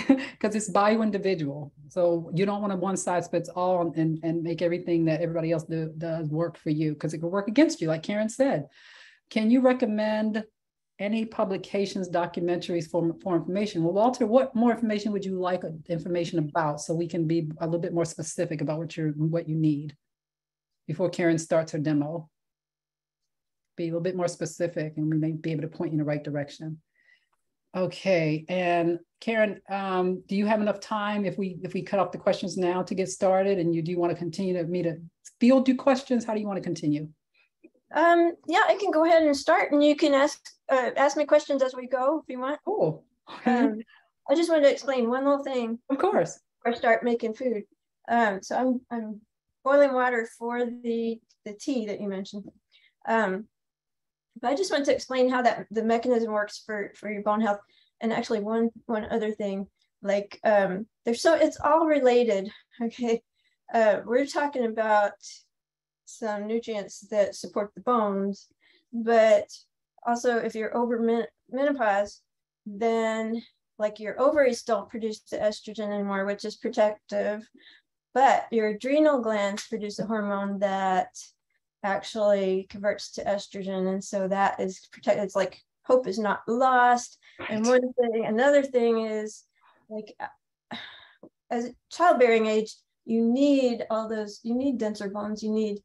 Because it's by individual. So you don't want to one size fits all and, and make everything that everybody else do, does work for you because it could work against you, like Karen said. Can you recommend any publications, documentaries for, for information? Well, Walter, what more information would you like information about so we can be a little bit more specific about what you what you need before Karen starts her demo? Be a little bit more specific and we may be able to point you in the right direction. Okay, and Karen, um, do you have enough time if we if we cut off the questions now to get started? And you do you want to continue to me to field your questions? How do you want to continue?
Um, yeah, I can go ahead and start, and you can ask uh, ask me questions as we go if you want.
Cool.
um, I just wanted to explain one little thing.
Of course.
Before I start making food. Um, so I'm I'm boiling water for the the tea that you mentioned. Um, but I just want to explain how that the mechanism works for for your bone health. And actually, one one other thing, like um, there's so it's all related. Okay, uh, we're talking about some nutrients that support the bones, but also if you're over men- menopause, then like your ovaries don't produce the estrogen anymore, which is protective, but your adrenal glands produce a hormone that actually converts to estrogen. And so that is protected. It's like hope is not lost. And one thing, another thing is like as childbearing age, you need all those, you need denser bones, you need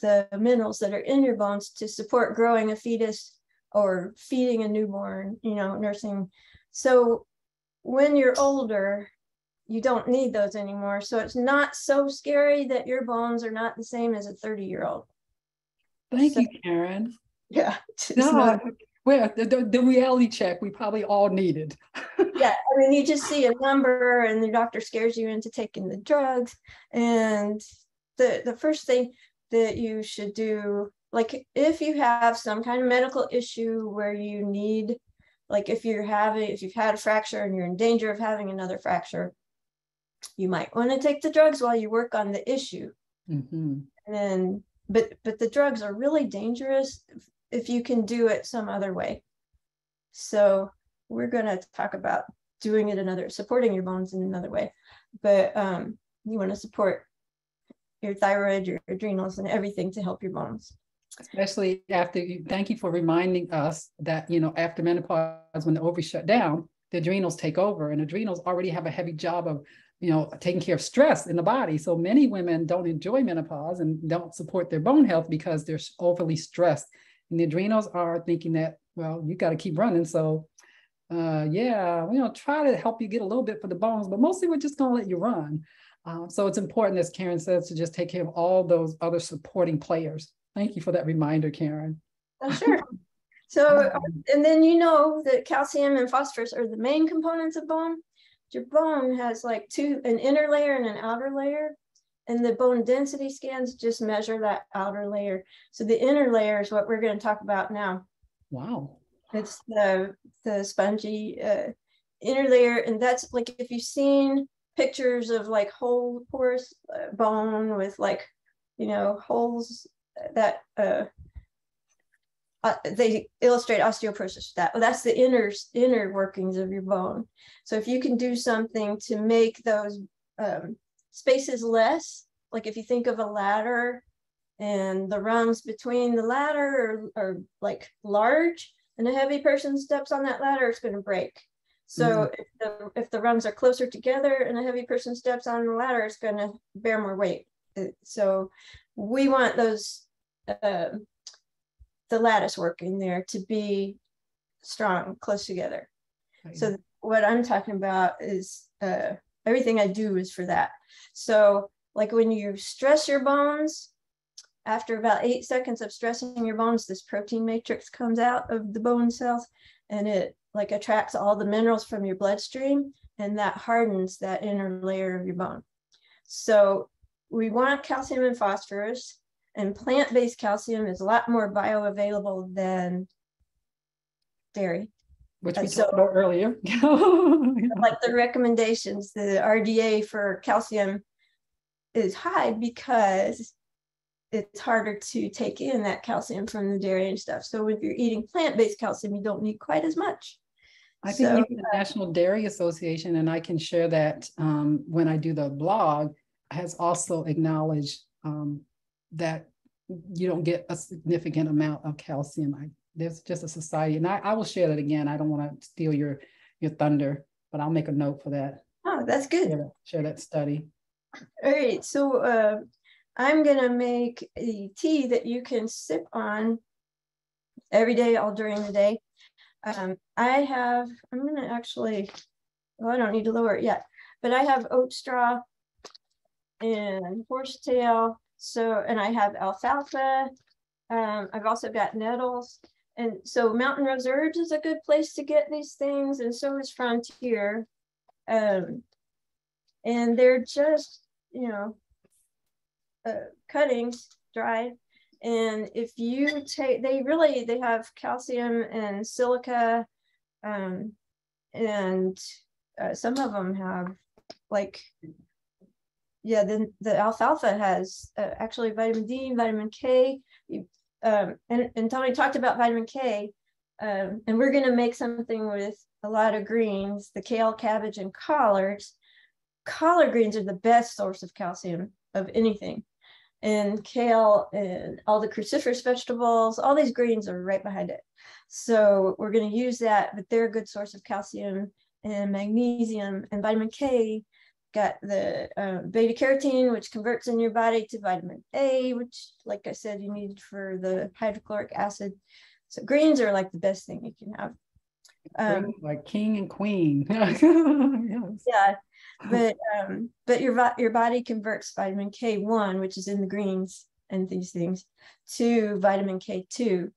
the minerals that are in your bones to support growing a fetus or feeding a newborn, you know, nursing. So when you're older, you don't need those anymore. So it's not so scary that your bones are not the same as a 30 year old.
Thank so, you, Karen.
Yeah.
No, not, well, the, the, the, reality check we probably all needed.
yeah. I mean, you just see a number and the doctor scares you into taking the drugs. And the, the first thing that you should do, like if you have some kind of medical issue where you need, like if you're having, if you've had a fracture and you're in danger of having another fracture, you might want to take the drugs while you work on the issue. Mm-hmm. And then, but but the drugs are really dangerous if, you can do it some other way. So we're going to talk about doing it another, supporting your bones in another way. But um, you want to support your thyroid, your adrenals, and everything to help your bones.
Especially after you, thank you for reminding us that, you know, after menopause, when the ovaries shut down, the adrenals take over, and adrenals already have a heavy job of you know, taking care of stress in the body. So many women don't enjoy menopause and don't support their bone health because they're overly stressed. And the adrenals are thinking that, well, you got to keep running. So, uh, yeah, you know, try to help you get a little bit for the bones, but mostly we're just going to let you run. Um, so it's important, as Karen says, to just take care of all those other supporting players. Thank you for that reminder, Karen.
Oh, sure. So, and then you know that calcium and phosphorus are the main components of bone your bone has like two, an inner layer and an outer layer. And the bone density scans just measure that outer layer. So the inner layer is what we're going to talk about now.
Wow.
It's the the spongy uh, inner layer, and that's like if you've seen pictures of like whole porous uh, bone with like you know holes that uh, uh, they illustrate osteoporosis that. Well, that's the inner inner workings of your bone. So if you can do something to make those um, spaces less like if you think of a ladder and the rungs between the ladder are, are like large and a heavy person steps on that ladder it's going to break. So mm-hmm. if, the, if the rungs are closer together and a heavy person steps on the ladder it's going to bear more weight. Uh, so we want those uh, the lattice work in there to be strong, close together. Right. So what I'm talking about is uh, everything I do is for that. So like when you stress your bones, after about eight seconds of stressing your bones, this protein matrix comes out of the bone cells and it like attracts all the minerals from your bloodstream and that hardens that inner layer of your bone. So we want calcium and phosphorus and plant-based calcium is a lot more bioavailable than dairy.
Which we so, talked about earlier.
like the recommendations, the RDA for calcium is high because it's harder to take in that calcium from the dairy and stuff. So if you're eating plant-based calcium, you don't need quite as much.
I think so, the National Dairy Association, and I can share that um, when I do the blog, has also acknowledged um, that you don't get a significant amount of calcium. I, there's just a society, and I, I will share that again. I don't want to steal your your thunder, but I'll make a note for that.
Oh, that's good.
Share that, share that study.
All right, so uh, I'm gonna make a tea that you can sip on every day, all during the day. Um, I have, I'm gonna actually, well, I don't need to lower it yet, but I have oat straw and horsetail so, and I have alfalfa. Um, I've also got nettles. And so Mountain Rose Herbs is a good place to get these things. And so is Frontier. Um, and they're just, you know, uh, cuttings dried. And if you take, they really, they have calcium and silica. Um, and uh, some of them have like yeah, then the alfalfa has uh, actually vitamin D, vitamin K. Um, and, and Tony talked about vitamin K, um, and we're going to make something with a lot of greens, the kale, cabbage, and collards. Collard greens are the best source of calcium of anything. And kale and all the cruciferous vegetables, all these greens are right behind it. So we're going to use that, but they're a good source of calcium. and magnesium and vitamin K. Got the uh, beta carotene, which converts in your body to vitamin A, which, like I said, you need for the hydrochloric acid. So greens are like the best thing you can have.
Um, like king and queen.
yes. Yeah, but um, but your your body converts vitamin K one, which is in the greens and these things, to vitamin K two,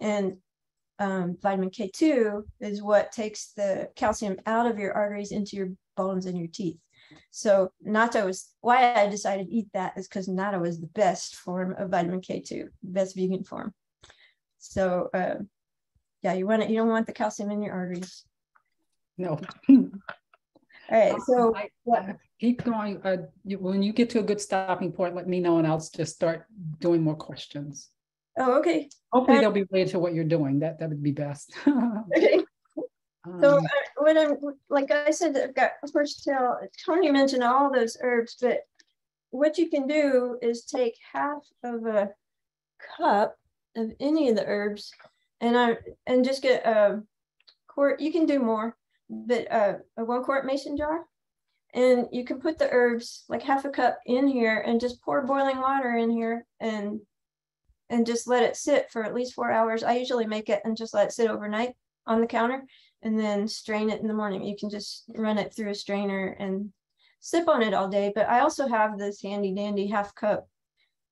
and um, vitamin K two is what takes the calcium out of your arteries into your bones and your teeth. So natto is why I decided to eat that is because natto is the best form of vitamin K two, best vegan form. So uh, yeah, you want it. You don't want the calcium in your arteries.
No.
All right. So
I, I, keep going. Uh, you, when you get to a good stopping point, let me know, and I'll just start doing more questions.
Oh, okay.
Hopefully, uh, they'll be related to what you're doing. That that would be best.
okay. So uh, when I'm like I said, I've got horsetail. Tony mentioned all those herbs, but what you can do is take half of a cup of any of the herbs, and I and just get a quart. You can do more, but uh, a one quart mason jar, and you can put the herbs like half a cup in here, and just pour boiling water in here, and and just let it sit for at least four hours. I usually make it and just let it sit overnight on the counter, and then strain it in the morning. You can just run it through a strainer and sip on it all day. But I also have this handy dandy half cup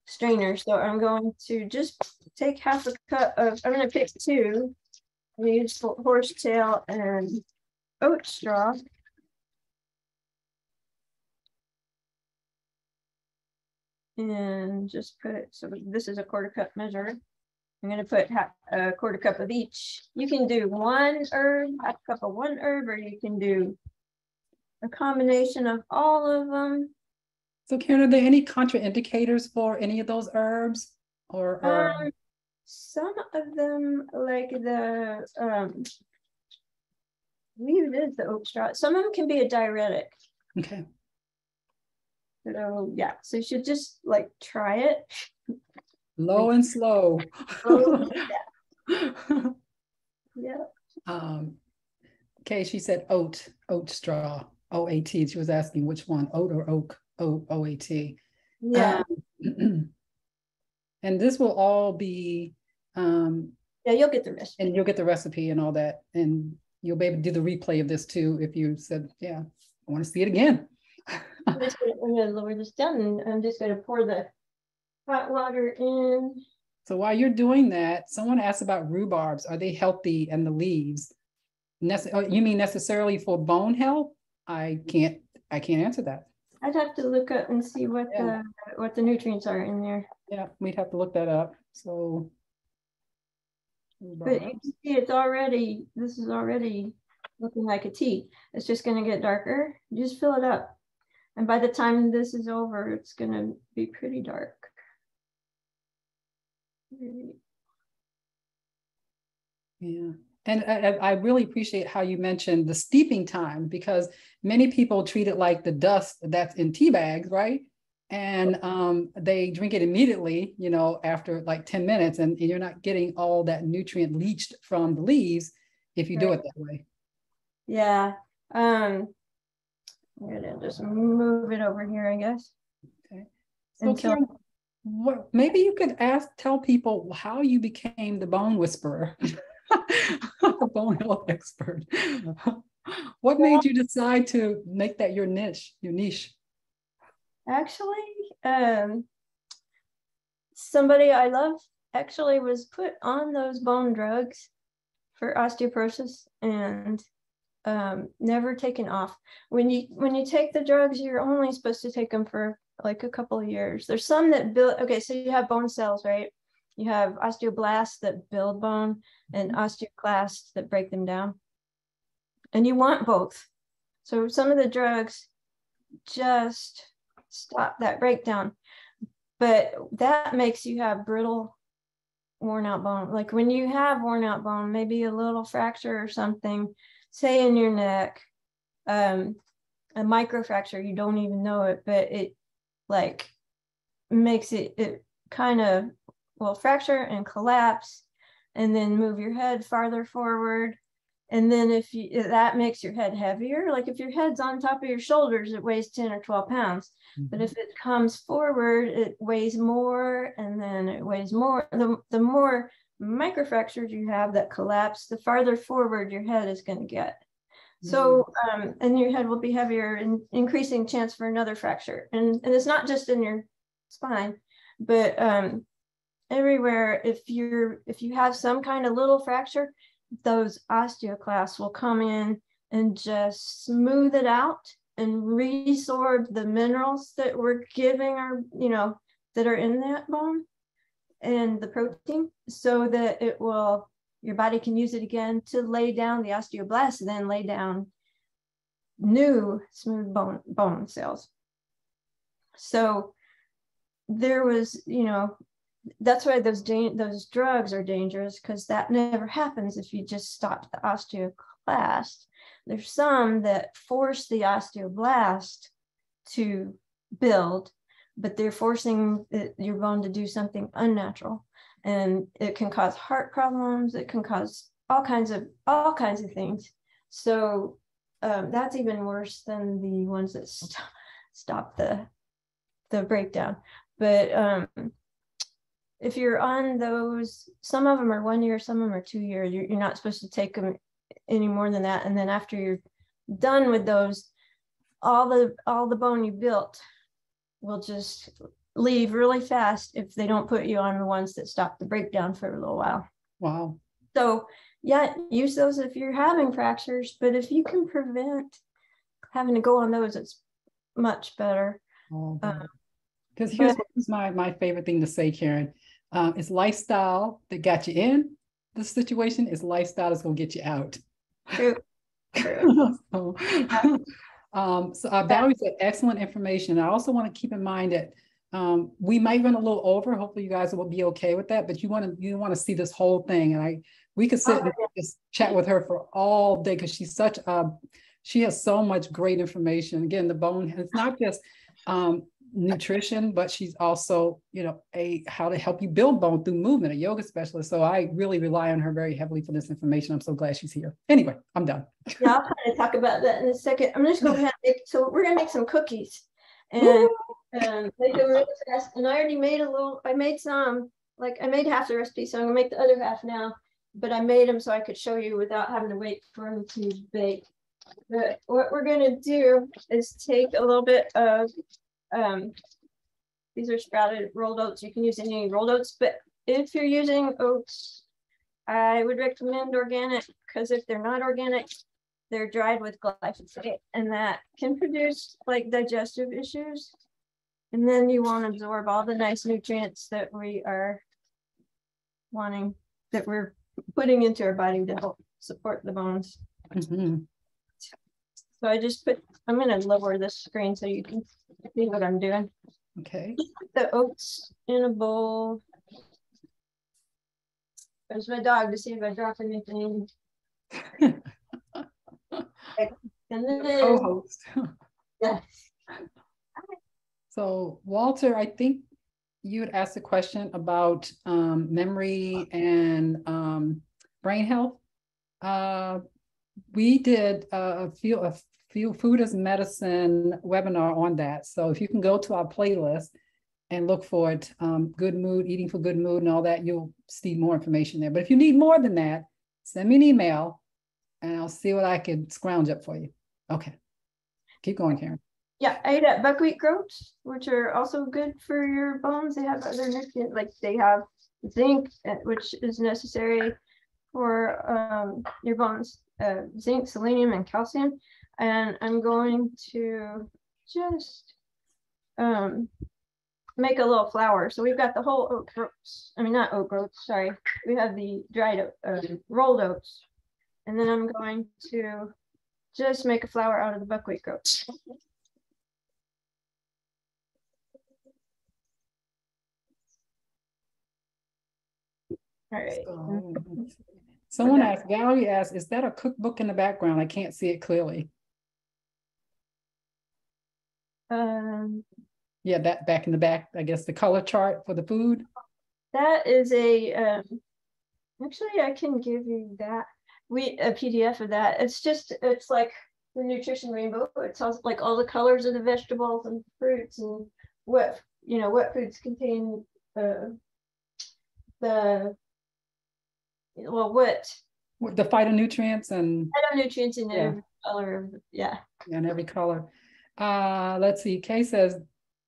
strainer. So I'm going to just take half a cup of, I'm going to pick two. I use horsetail and oat straw. And just put it, so this is a quarter cup measure. I'm going to put half, a quarter cup of each. You can do one herb, half cup of one herb, or you can do a combination of all of them.
So Karen, are there any contraindicators for any of those herbs or? or... Um,
some of them like the, um, we did the oat straw. Some of them can be a diuretic.
Okay.
So yeah, so you should just like try it.
Low and slow.
yeah. yeah.
Um, okay, she said oat, oat straw, O A T. She was asking which one, oat or oak. O O A T.
Yeah.
Um, and this will all be. Um,
yeah, you'll get the recipe.
And you'll get the recipe and all that, and you'll be able to do the replay of this too if you said, "Yeah, I want to see it again."
I'm, just gonna, I'm gonna lower this down, and I'm just gonna pour the hot water in.
So while you're doing that, someone asked about rhubarbs. Are they healthy and the leaves? Nece- oh, you mean necessarily for bone health? I can't. I can't answer that.
I'd have to look up and see what yeah. the what the nutrients are in there.
Yeah, we'd have to look that up. So
but you can see it's already this is already looking like a tea. It's just gonna get darker. just fill it up. And by the time this is over, it's gonna be pretty dark.
Yeah. And I, I, really appreciate how you mentioned the steeping time because many people treat it like the dust that's in tea bags, right? And um, they drink it immediately, you know, after like 10 minutes, and, and you're not getting all that nutrient leached from the leaves if you right. do it that way.
Yeah. Um, I'm gonna just move it over here, I guess.
Okay. So Karen, what, maybe you could ask, tell people how you became the bone whisperer. a bone health expert. what made you decide to make that your niche, your niche?
Actually, um, somebody I love actually was put on those bone drugs for osteoporosis and um, never taken off. When you when you take the drugs, you're only supposed to take them for like a couple of years. There's some that build. Okay, so you have bone cells, right? You have osteoblasts that build bone and mm-hmm. osteoclasts that break them down. And you want both. So some of the drugs just stop that breakdown. But that makes you have brittle, worn out bone. Like when you have worn out bone, maybe a little fracture or something, say in your neck, um, a microfracture, you don't even know it, but it like makes it, it kind of will fracture and collapse and then move your head farther forward And then if, you, if that makes your head heavier, like if your head's on top of your shoulders, it weighs 10 or 12 pounds. Mm-hmm. But if it comes forward, it weighs more and then it weighs more. The, the more microfractures you have that collapse, the farther forward your head is going to get. So, um, and your head will be heavier and increasing chance for another fracture. And, and it's not just in your spine, but um, everywhere. If you're, if you have some kind of little fracture, those osteoclasts will come in and just smooth it out and resorb the minerals that we're giving our, you know, that are in that bone and the protein so that it will your body can use it again to lay down the osteoblasts and then lay down new smooth bone bone cells. So there was you know that's why those those drugs are dangerous because that never happens if you just stop the osteoclast. There's some that force the osteoblast to build but they're forcing it, your bone to do something unnatural and it can cause heart problems it can cause all kinds of all kinds of things. So um, that's even worse than the ones that st- stop the the breakdown. But um, if you're on those some of them are one year some of them are two years. You're, you're not supposed to take them any more than that. And then after you're done with those all the all the bone you built will just leave really fast if they don't put you on the ones that stop the breakdown for a little while.
Wow.
So, yeah, use those if you're having fractures, but if you can prevent having to go on those, it's much better.
Because oh, um, here's, here's my, my favorite thing to say, Karen. Um, it's lifestyle that got you in the situation, it's lifestyle that's going to get you out.
True. True.
so, um, so uh, Valerie said excellent information. I also want to keep in mind that um, we might run a little over. Hopefully, you guys will be okay with that. But you want to you want to see this whole thing, and I we could sit oh, and just chat with her for all day because she's such a she has so much great information. Again, the bone it's not just um, nutrition, but she's also you know a how to help you build bone through movement, a yoga specialist. So I really rely on her very heavily for this information. I'm so glad she's here. Anyway, I'm done.
yeah, I'll kind of talk about that in a second. I'm just going to make so we're gonna make some cookies and um, make them really fast. And I already made a little, I made some, like I made half the recipe, so I'm gonna make the other half now. But I made them so I could show you without having to wait for them to bake. But what we're gonna do is take a little bit of, um, these are sprouted rolled oats. You can use any rolled oats, but if you're using oats, I would recommend organic because if they're not organic, they're dried with glyphosate and that can produce like digestive issues. And then you want to absorb all the nice nutrients that we are wanting, that we're putting into our body to help support the bones. Mm-hmm. So I just put, I'm going to lower this screen so you can see what I'm doing.
Okay.
The oats in a bowl. There's my dog to see if I drop anything.
co-host. yes. So Walter, I think you had asked a question about um, memory and um, brain health. Uh, we did a few a few food as medicine webinar on that. So if you can go to our playlist and look for it, um, good mood, eating for good mood, and all that, you'll see more information there. But if you need more than that, send me an email and I'll see what I can scrounge up for you. Okay. Keep going, Karen.
Yeah, I ate at buckwheat groats, which are also good for your bones. They have other nutrients, like they have zinc, uh, which is necessary for um, your bones, uh, zinc, selenium, and calcium. And I'm going to just um, make a little flour. So we've got the whole oat groats. I mean, not oat groats, sorry. We have the dried uh, rolled oats and then I'm going to just make a flour out of the buckwheat groats. All right.
Someone asked, Valerie asked, is that a cookbook in the background? I can't see it clearly.
Um,
yeah, that back in the back, I guess the color chart for the food.
That is a, um, actually I can give you that. we a PDF of that. It's just it's like the nutrition rainbow. It tells like all the colors of the vegetables and fruits and what you know what foods contain uh, the well what
the phytonutrients and
phytonutrients in yeah. every color. Yeah.
In every color. Uh, let's see. Kay says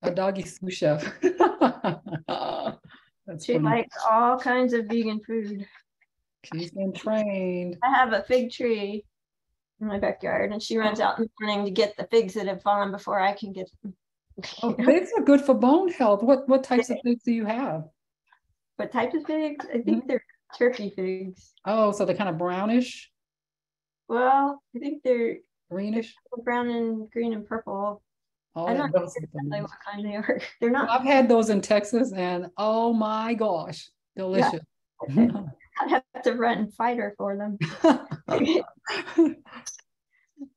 a doggy sous chef.
She funny. likes all kinds of vegan food.
She's been trained.
I have a fig tree in my backyard, and she runs out in the morning to get the figs that have fallen before I can get them.
oh, figs are good for bone health. What what types of figs do you have?
What types of figs? I think mm-hmm. they're turkey figs.
Oh, so they're kind of brownish.
Well, I think they're
greenish,
they're brown and green and purple.
Oh, I'm not
sure exactly what kind they are. They're not.
I've had those in Texas, and oh my gosh, delicious.
Yeah. I have to run fighter for them.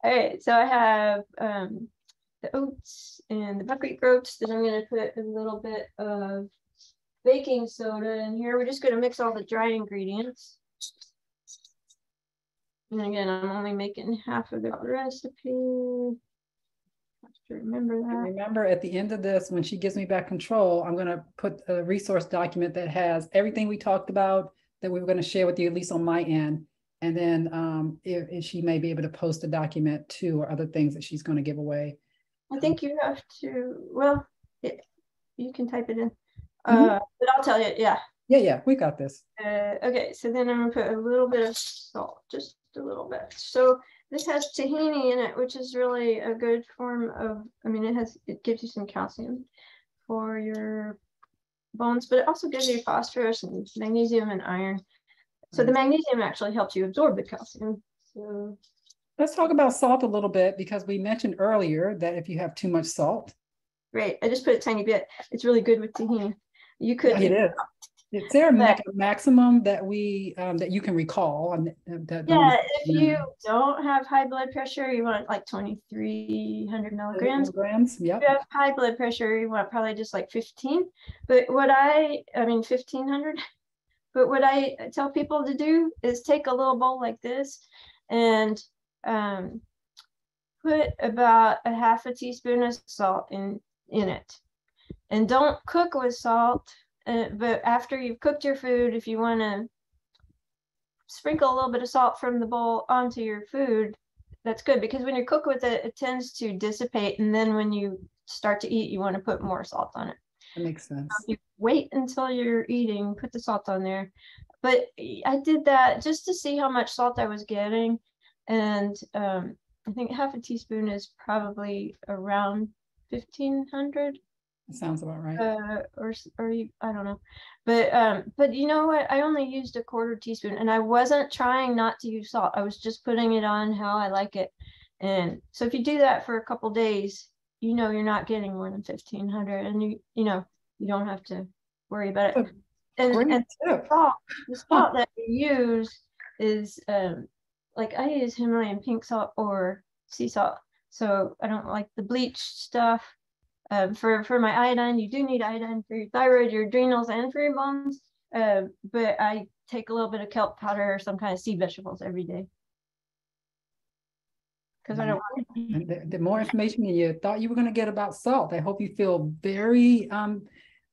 All right, so I have um, the oats and the buckwheat groats. Then I'm going to put a little bit of baking soda in here. We're just going to mix all the dry ingredients. And again, I'm only making half of the recipe. Have to remember that.
Remember at the end of this, when she gives me back control, I'm going to put a resource document that has everything we talked about that we were going to share with you, at least on my end. And then um, if, if she may be able to post a document too, or other things that she's going to give away.
I think you have to, well, it, you can type it in. Mm-hmm. Uh, but I'll tell you, yeah.
Yeah, yeah, we got this.
Uh, okay, so then I'm gonna put a little bit of salt, just a little bit. So this has tahini in it, which is really a good form of, I mean, it has, it gives you some calcium for your bones, but it also gives you phosphorus and magnesium and iron. So the magnesium actually helps you absorb the calcium. So
let's talk about salt a little bit because we mentioned earlier that if you have too much salt.
Great. I just put a tiny bit. It's really good with tahini. You could.
It is. Is there a maximum that we um, that you can recall? And
that yeah, if you don't have high blood pressure, you want like twenty three hundred milligrams.
Milligrams. Yeah.
If you have high blood pressure, you want probably just like fifteen. But what I, I mean, fifteen hundred. But what I tell people to do is take a little bowl like this and um, put about a half a teaspoon of salt in in it, and don't cook with salt uh, but after you've cooked your food, if you want to sprinkle a little bit of salt from the bowl onto your food, that's good because when you cook with it, it tends to dissipate. And then when you start to eat, you want to put more salt on it.
That makes sense.
you wait until you're eating, put the salt on there. But I did that just to see how much salt I was getting. And um, I think half a teaspoon is probably around 1500
sounds about right.
Uh, or or you, I don't know, but um, but you know what? I only used a quarter teaspoon, and I wasn't trying not to use salt. I was just putting it on how I like it, and so if you do that for a couple days, you know you're not getting more than fifteen hundred, and you you know you don't have to worry about it. And, and the salt, the salt that you use is um, like I use Himalayan pink salt or sea salt, so I don't like the bleach stuff um, for, for my iodine, you do need iodine for your thyroid, your adrenals, and for your bones. Uh, but I take a little bit of kelp powder or some kind of sea vegetables every day. Because I don't
want the, the, more information you thought you were going to get about salt, I hope you feel very um,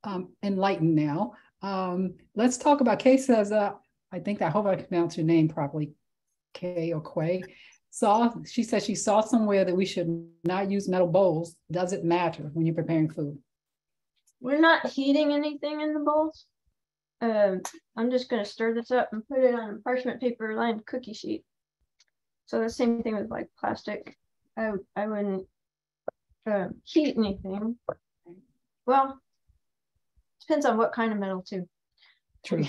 um, enlightened now. Um, let's talk about Kay says, uh, I think I hope I pronounced your name properly, Kay or Quay saw she said she saw somewhere that we should not use metal bowls. Does it matter when you're preparing food?
We're not heating anything in the bowls. Um, I'm just going to stir this up and put it on a parchment paper lined cookie sheet. So the same thing with like plastic. I I wouldn't uh, heat anything. Well, depends on what kind of metal too.
True.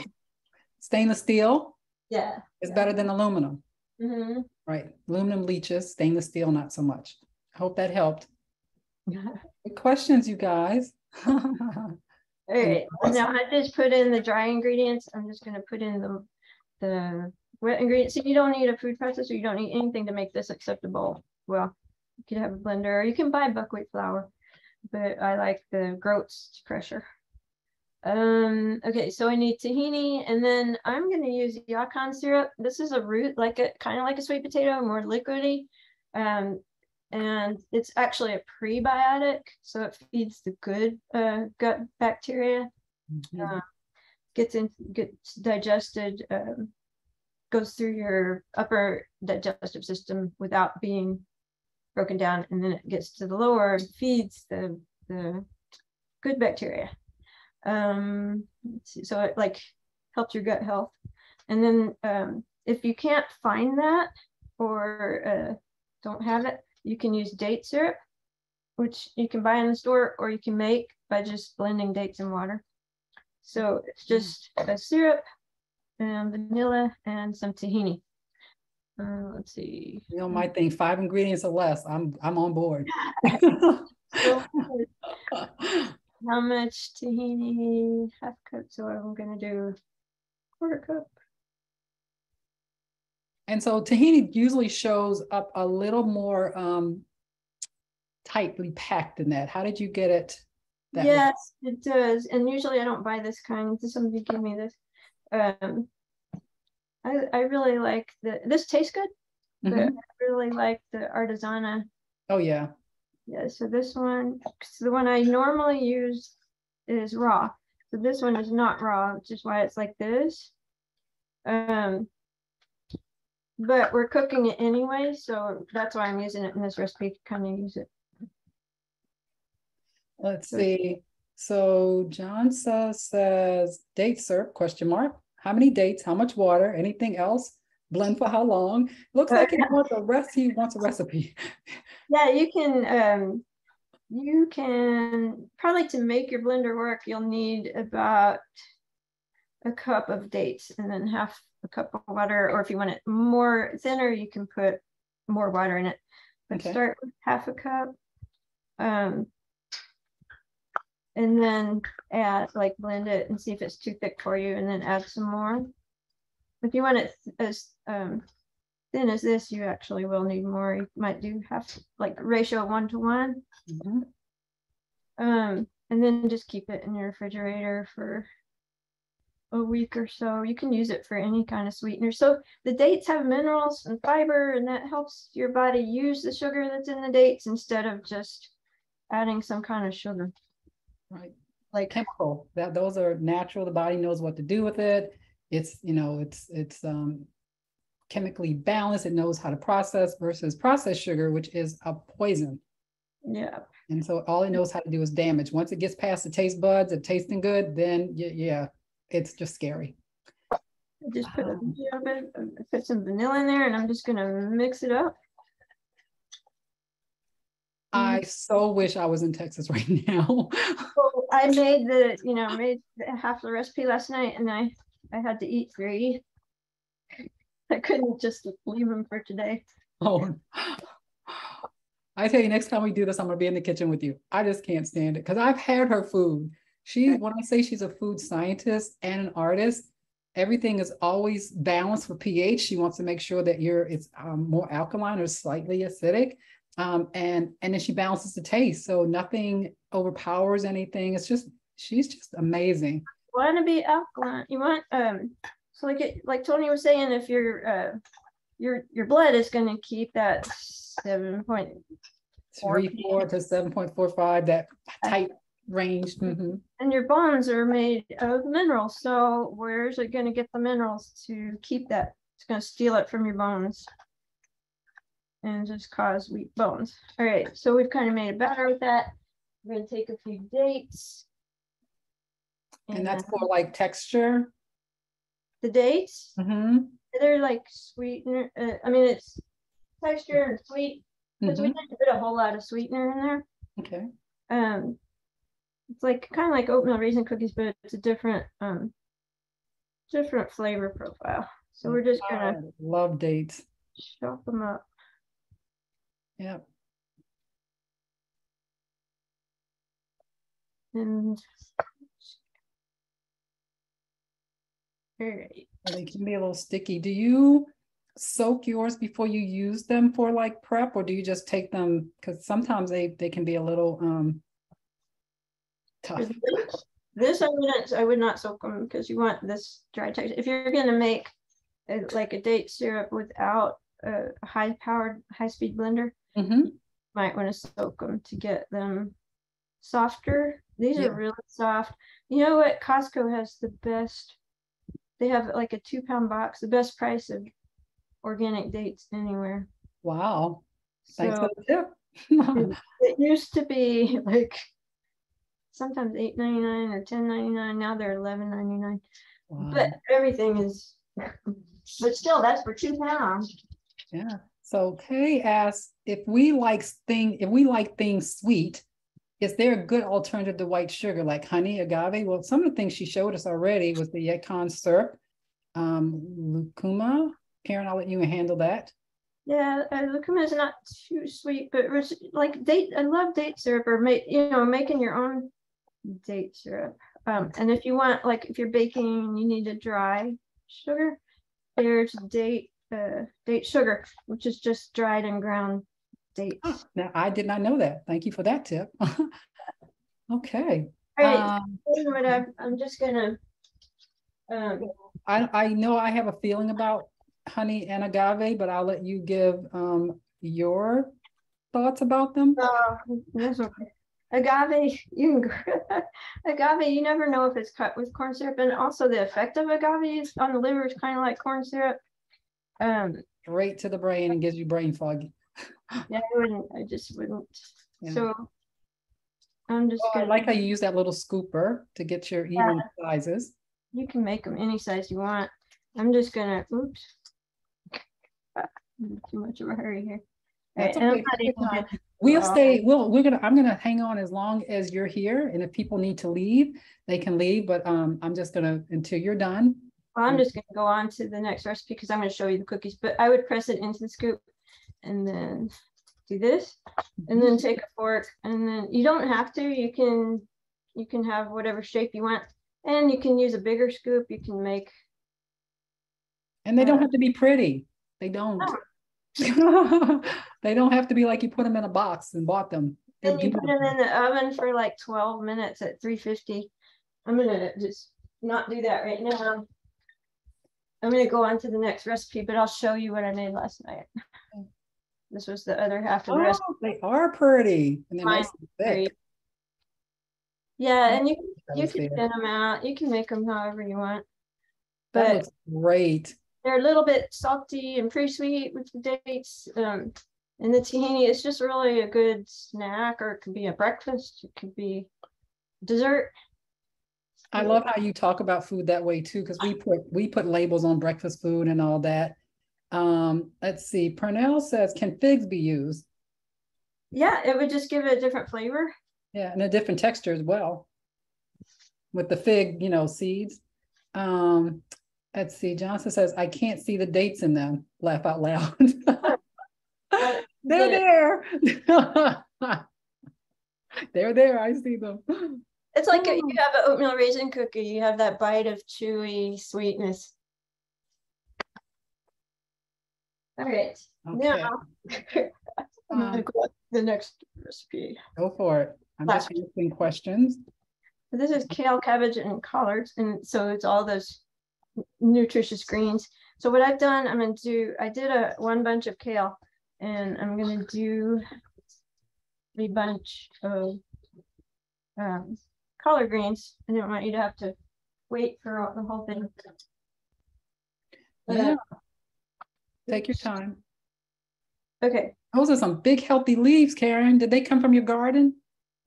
Stainless steel.
Yeah.
Is yeah. better than aluminum.
Mm-hmm.
Right. Aluminum leaches, stainless steel, not so much. I hope that helped. Good questions, you guys.
All right. Now I just put in the dry ingredients. I'm just going to put in the the wet ingredients. So you don't need a food processor. You don't need anything to make this acceptable. Well, you could have a blender. Or you can buy buckwheat flour, but I like the groats crusher. Um, okay, so I need tahini and then I'm gonna use yacon syrup. This is a root, like a kind of like a sweet potato, more liquidy. Um, and it's actually a prebiotic, so it feeds the good uh, gut bacteria. Mm-hmm. Uh, gets in, gets digested, um, goes through your upper digestive system without being broken down, and then it gets to the lower feeds the the good bacteria. Um, so it like helps your gut health. And then um, if you can't find that or uh, don't have it, you can use date syrup, which you can buy in the store or you can make by just blending dates and water. So it's just a syrup and vanilla and some tahini. Uh, let's see.
You know, my thing, five ingredients or less. I'm I'm on board.
so, how much tahini? Half cup. So I'm gonna do quarter cup.
And so tahini usually shows up a little more um, tightly packed than that. How did you get it?
yes, way? it does. And usually I don't buy this kind. Somebody give me this. Um, I, I really like the, this tastes good, mm -hmm. I really like the Artisana.
Oh yeah.
Yeah, so this one, so the one I normally use is raw. So this one is not raw, which is why it's like this. Um, but we're cooking it anyway, so that's why I'm using it in this recipe to kind of use it.
Let's see. So John says, says date syrup, question mark. How many dates? How much water? Anything else? blend for how long. Looks like he wants a recipe. He wants a recipe.
Yeah, you can. Um, you can probably to make your blender work. You'll need about a cup of dates and then half a cup of water. Or if you want it more thinner, you can put more water in it. But okay. start with half a cup. Um, and then add like blend it and see if it's too thick for you and then add some more if you want it as um, thin as this, you actually will need more. You might do half like ratio one to one. Mm -hmm. Um, and then just keep it in your refrigerator for a week or so. You can use it for any kind of sweetener. So the dates have minerals and fiber, and that helps your body use the sugar that's in the dates instead of just adding some kind of sugar.
Right. Like chemical. That those are natural. The body knows what to do with it it's you know it's it's um, chemically balanced. It knows how to process versus processed sugar which is a poison.
Yeah
and so all it knows how to do is damage. Once it gets past the taste buds of tasting good then yeah it's just scary.
I just put a um, little bit put some vanilla in there and i'm just gonna mix it up.
I so wish I was in Texas right now.
well, I made the, you know, made half the recipe last night and I I had to eat three. I couldn't just leave them for today.
Oh, I tell you, next time we do this, I'm gonna be in the kitchen with you. I just can't stand it because I've had her food. She, when I say she's a food scientist and an artist, everything is always balanced for pH. She wants to make sure that you're it's um, more alkaline or slightly acidic, um, and and then she balances the taste, so nothing overpowers anything. It's just she's just amazing
want to be alkaline. You want um so like it like Tony was saying, if your uh your your blood is going to keep that seven point
three four to seven point four five that tight range. Mm-hmm.
And your bones are made of minerals. So where's it going to get the minerals to keep that? It's going to steal it from your bones and just cause weak bones. All right, so we've kind of made a batter with that. We're going to take a few dates.
And that's for like texture?
The dates?
Mm-hmm.
They're like sweetener. Uh, I mean, it's texture and sweet because mm-hmm. we didn't put a whole lot of sweetener in there.
Okay.
Um, it's like kind of like oatmeal raisin cookies, but it's a different um different flavor profile. So we're just gonna I
love dates.
Chop them up.
Yep.
And Right.
They can be a little sticky. Do you soak yours before you use them for like prep or do you just take them because sometimes they they can be a little um tough
This I wouldn't, I would not soak them because you want this dry texture. If you're gonna make a, like a date syrup without a high powered, high speed blender,
Mhm.
might want to soak them to get them softer. These
Yeah.
are really soft. You know what? Costco has the best. They have like a two pound box, the best price of organic dates anywhere.
Wow. Thanks
So
for the tip.
it used to be like sometimes eight ninety nine or ten ninety nine. Now they're eleven ninety nine.
Wow.
But everything is. But still, that's for two pounds.
Yeah. So Kay asks if we like thing if we like things sweet, is there a good alternative to white sugar like honey, agave? Well, some of the things she showed us already was the yacon syrup, um, lucuma. Karen, I'll let you handle that.
Yeah, uh, lucuma is not too sweet, but like date. I love date syrup or make you know making your own date syrup. Um, and if you want, like, if you're baking, and you need a dry sugar. There's date uh, date sugar, which is just dried and ground dates.
Oh, Now, I did not know that. Thank you for that tip. okay.
All right,
Um,
you know what I'm, I'm just gonna. Um,
I, I know I have a feeling about honey and agave, but I'll let you give um, your thoughts about them.
uh, that's okay. Agave, you can, agave, you never know if it's cut with corn syrup, and also the effect of agave is on the liver is kind of like corn syrup. Um,
Straight to the brain and gives you brain fog.
yeah, I wouldn't, I just wouldn't.
Yeah.
So I'm just
Well, I
gonna,
like how you use that little scooper to get your even sizes.
you can make them any size you want. I'm just gonna, oops. Ah, I'm Too much of a hurry here. All right,
That's
and I'm
okay.
not
Take your
even
time.
gonna-
We'll stay, we'll, we're gonna, I'm gonna hang on as long as you're here, and if people need to leave, they can leave, but um, I'm just gonna, until you're done.
Well, I'm just gonna go on to the next recipe because I'm gonna show you the cookies, but I would press it into the scoop and then do this and then take a fork and then you don't have to, you can, you can have whatever shape you want. And you can use a bigger scoop, you can make,
And they don't
Uh,
have to be pretty, they don't. They don't have to be like you put them in a box and bought them.
Then you put them in the oven for like twelve minutes at three fifty. I'm gonna just not do that right now. I'm gonna go on to the next recipe, but I'll show you what I made last night. This was the other half of the.
Oh, they are pretty. And they're
Mine
nice and thick.
Yeah, and you you can thin them out. You can make them however you want.
That
But
looks great.
they're a little bit salty and pretty sweet with the dates. Um, and the tahini is just really a good snack, or it could be a breakfast. It could be dessert.
I love how you talk about food that way too, because we put, we put labels on breakfast food and all that. Um, let's see, Purnell says, can figs be used?
Yeah, it would just give it a different flavor.
Yeah, and a different texture as well. With the fig, you know, seeds. Um, let's see, Johnson says, I can't see the dates in them. Laugh out loud. They're there. They're there, I see them.
It's like a-
Oh.
you have an oatmeal raisin cookie. You have that bite of chewy sweetness. All right,
Okay,
now I'm gonna
Um,
go to the next recipe.
go for it. I'm just
Last-
asking questions.
So This is kale, cabbage, and collards, and so it's all those nutritious greens. So what I've done, I'm gonna do, I did a one bunch of kale, and I'm gonna do a bunch of um, collard greens. I didn't want you to have to wait for the whole thing. Uh,
Yeah. Take your time.
Okay,
Those are some big healthy leaves, Karen. Did they come from your garden?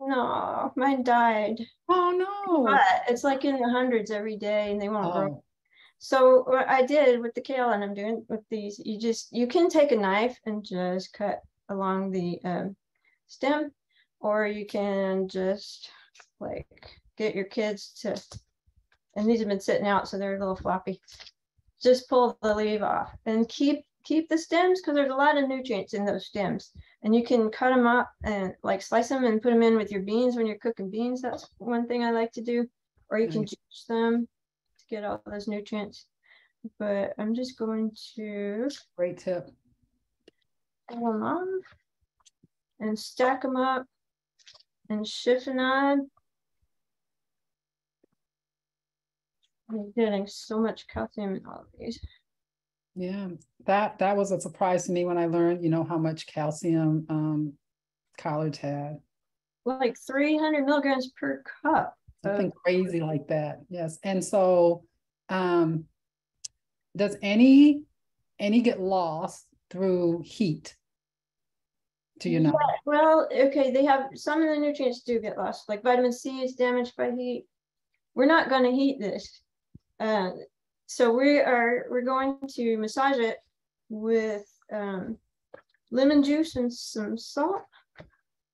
no, mine died,
Oh, no.
but it's like in the hundreds every day, and they won't grow.
Oh,
So what I did with the kale and I'm doing with these, you just, you can take a knife and just cut along the um, stem, or you can just like get your kids to, and these have been sitting out, so they're a little floppy. Just pull the leaf off and keep, keep the stems, because there's a lot of nutrients in those stems. And you can cut them up and like slice them and put them in with your beans when you're cooking beans. That's one thing I like to do. Or you can
Nice.
juice them to get all those nutrients. But I'm just going to
great tip.
them off and stack them up and chiffonade. I'm getting so much calcium in all of these.
Yeah, that that was a surprise to me when I learned, you know, how much calcium um, collards had.
Like 300 milligrams per cup.
Something crazy like that. Yes, and so, um, does any any get lost through heat? Do you know?
Yeah, well, okay, they have some of the nutrients do get lost, like vitamin C is damaged by heat. We're not going to heat this. Uh, so we are we're going to massage it with um, lemon juice and some salt.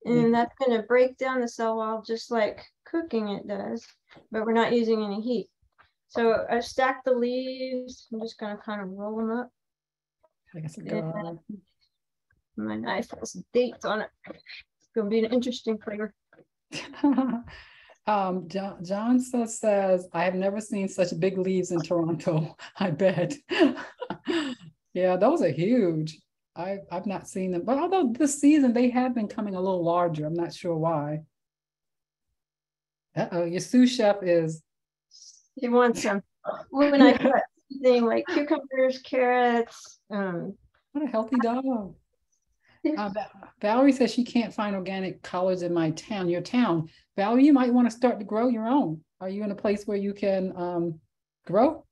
And that's going to break down the cell wall just like cooking it does, but we're not using any heat. So I've stacked the leaves. I'm just going to kind of roll them up.
I guess
my knife has dates on it. It's going to be an interesting flavor.
um, John, John says, I have never seen such big leaves in Toronto. I bet. yeah, those are huge. I, I've not seen them, but although this season they have been coming a little larger, I'm not sure why. Uh-oh, your sous chef is.
He wants some. When I cut anything like cucumbers, carrots. Um,
what a healthy dog. Uh, Valerie says she can't find organic collards in my town, your town. Valerie, you might want to start to grow your own. Are you in a place where you can um, grow?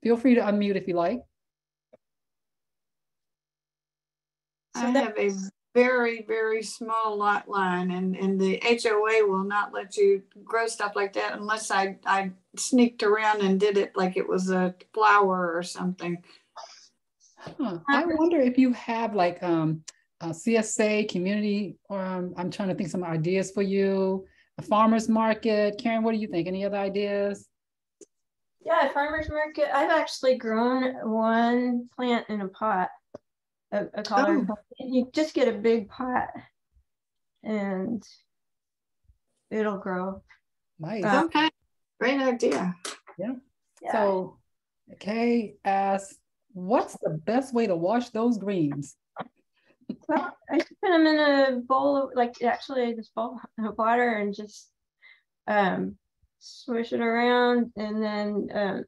Feel free to unmute if you like.
I have a very, very small lot line and, and the HOA will not let you grow stuff like that unless I, I sneaked around and did it like it was a flower or something.
Huh. I wonder if you have like um, a CSA community, um, I'm trying to think some ideas for you, a farmer's market. Karen, what do you think? Any other ideas?
Yeah, farmer's market. I've actually grown one plant in a pot, a, a collard. Oh. You just get a big pot and it'll grow.
Nice.
Uh, okay. Great idea.
Yeah. yeah. So, Kay asks, what's the best way to wash those greens?
Well, I put them in a bowl of like actually this bowl of water and just um, swish it around and then um,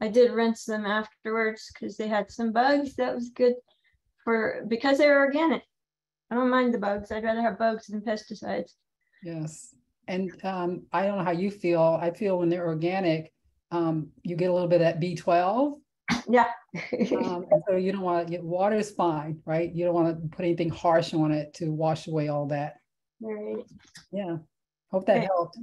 I did rinse them afterwards because they had some bugs. That was good for because they're organic. I don't mind the bugs. I'd rather have bugs than pesticides.
Yes. And um, I don't know how you feel. I feel when they're organic, um, you get a little bit of that B12
yeah.
um, so you don't want to get water is fine, right? You don't want to put anything harsh on it to wash away all that.
Right.
Yeah. Hope that okay. helped.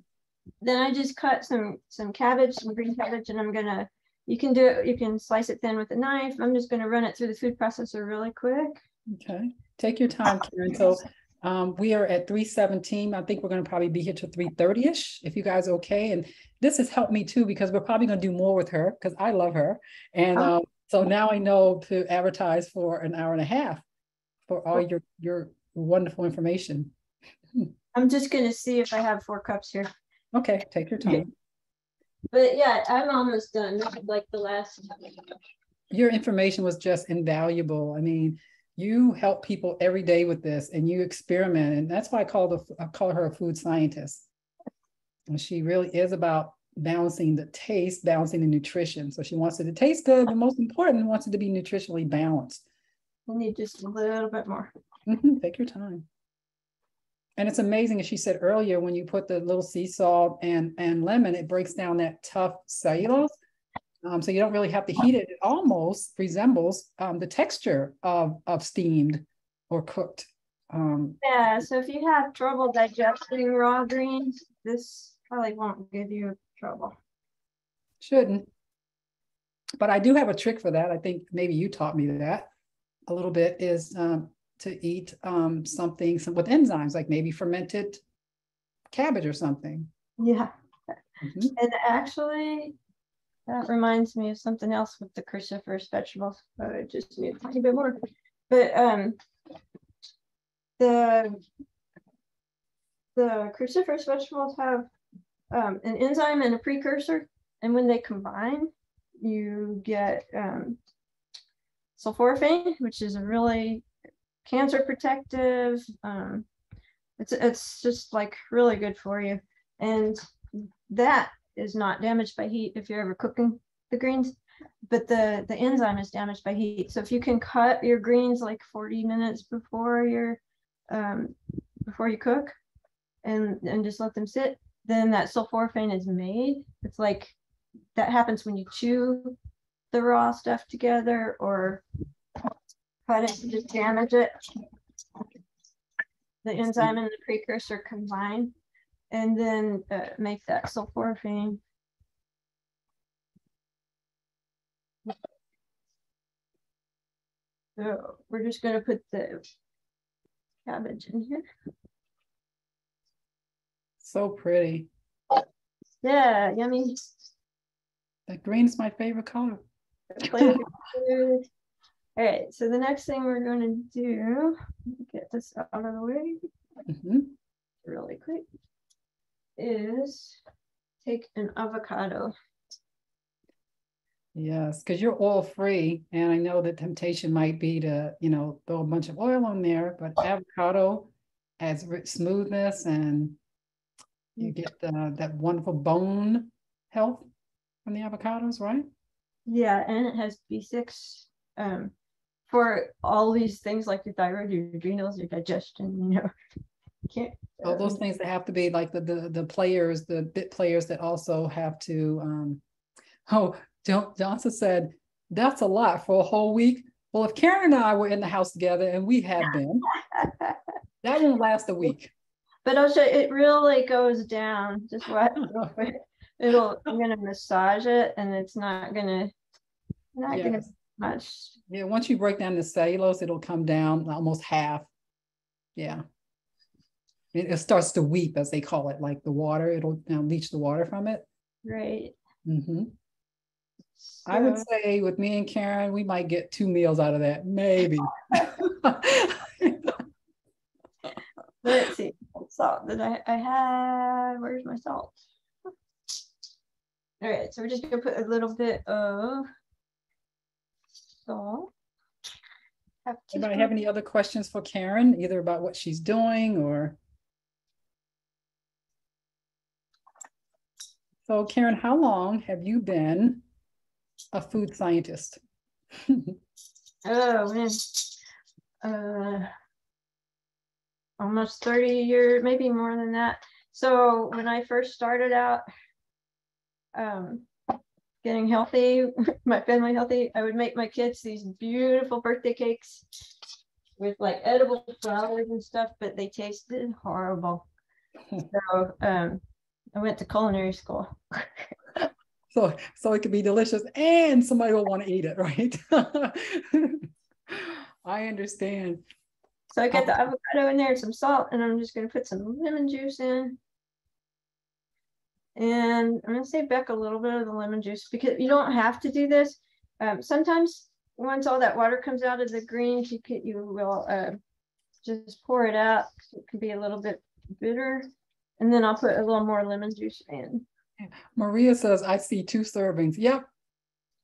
Then I just cut some some cabbage, some green cabbage, and I'm gonna. You can do it. You can slice it thin with a knife. I'm just gonna run it through the food processor really quick.
Okay. Take your time, Karen. So um, we are at 317. I think we're going to probably be here to 330ish if you guys okay. And this has helped me too because we're probably going to do more with her because I love her. And um, so now I know to advertise for an hour and a half for all your your wonderful information.
I'm just going to see if I have four cups here.
Okay, take your time.
But yeah, I'm almost done. Like the last.
Your information was just invaluable. I mean, you help people every day with this and you experiment. And that's why i call the i call her a food scientist. And she really is about balancing the taste balancing the nutrition. So she wants it to taste good but most important wants it to be nutritionally balanced.
We need just a little bit more.
Mm-hmm. take your time. And it's amazing as she said earlier when you put the little sea salt and and lemon it breaks down that tough cellulose um, so you don't really have to heat it. It almost resembles um, the texture of, of steamed or cooked. Um,
yeah, so if you have trouble digesting raw greens, this probably won't give you trouble.
Shouldn't. But I do have a trick for that. I think maybe you taught me that a little bit is um, to eat um, something some, with enzymes, like maybe fermented cabbage or something.
Yeah. Mm-hmm. And actually, that reminds me of something else with the cruciferous vegetables. I just need a tiny bit more. But um, the the cruciferous vegetables have um, an enzyme and a precursor, and when they combine, you get um, sulforaphane, which is a really cancer protective. Um, it's it's just like really good for you, and that is not damaged by heat if you're ever cooking the greens, but the, the enzyme is damaged by heat. So if you can cut your greens like 40 minutes before your um, before you cook and, and just let them sit, then that sulforaphane is made. It's like that happens when you chew the raw stuff together or cut it to just damage it. The enzyme and the precursor combine and then uh, make that sulforaphane. So we're just going to put the cabbage in here.
So pretty.
Yeah, yummy.
The green is my favorite color.
All right, so the next thing we're going to do, get this out of the way mm -hmm. really quick, is take an avocado.
Yes, because you're oil free, and I know the temptation might be to, you know, throw a bunch of oil on there, but avocado has rich smoothness and you get the, that wonderful bone health from the avocados, right?
Yeah, and it has B6 um, for all these things like your thyroid, your adrenals, your digestion, you know.
Can't, all those um, things that have to be like the, the the players, the bit players that also have to um oh Johnson said that's a lot for a whole week. Well, if Karen and I were in the house together and we have been, that won't last a week
but also it really goes down. Just what it'll I'm gonna massage it and it's not gonna not yes. gonna much.
Yeah, once you break down the cellulose, it'll come down almost half. Yeah. It, it starts to weep, as they call it, like the water. It'll you know, leach the water from it.
Right.
Mm-hmm. So, I would say with me and Karen, we might get two meals out of that, maybe.
Let's see salt that I, I had. Where's my salt? All right, so we're just gonna put a little bit of salt.
Have Anybody have any other questions for Karen, either about what she's doing or? So Karen, how long have you been a food scientist?
oh man, uh, almost 30 years, maybe more than that. So when I first started out um, getting healthy, my family healthy, I would make my kids these beautiful birthday cakes with like edible flowers and stuff, but they tasted horrible. so um, I went to culinary school.
so so it could be delicious and somebody will want to eat it, right? I understand.
So I got the avocado in there and some salt, and I'm just going to put some lemon juice in. And I'm going to save back a little bit of the lemon juice because you don't have to do this. Um, sometimes once all that water comes out of the greens, you can, you will uh, just pour it out. It can be a little bit bitter. And then I'll put a little more lemon juice in.
Maria says, I see two servings. Yep.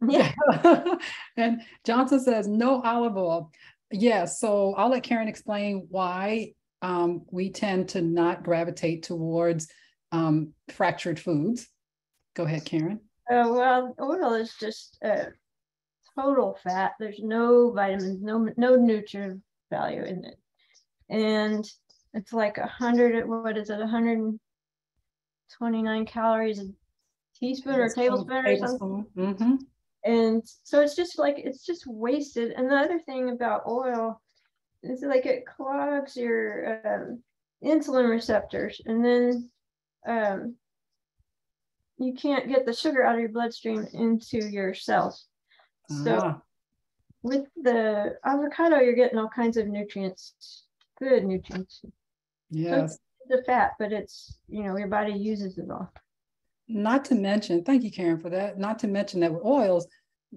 Yeah.
and Johnson says, no olive oil. Yeah, so I'll let Karen explain why um, we tend to not gravitate towards um, fractured foods. Go ahead, Karen.
Uh, well, oil is just uh, total fat. There's no vitamins, no no nutrient value in it, and it's like a hundred. What is it? 129 calories a teaspoon or tablespoon, or something. Mm-hmm and so it's just like it's just wasted and the other thing about oil is like it clogs your um, insulin receptors and then um, you can't get the sugar out of your bloodstream into your cells so uh-huh. with the avocado you're getting all kinds of nutrients good nutrients
yes
so the fat but it's you know your body uses it all
not to mention, thank you, Karen, for that. Not to mention that with oils,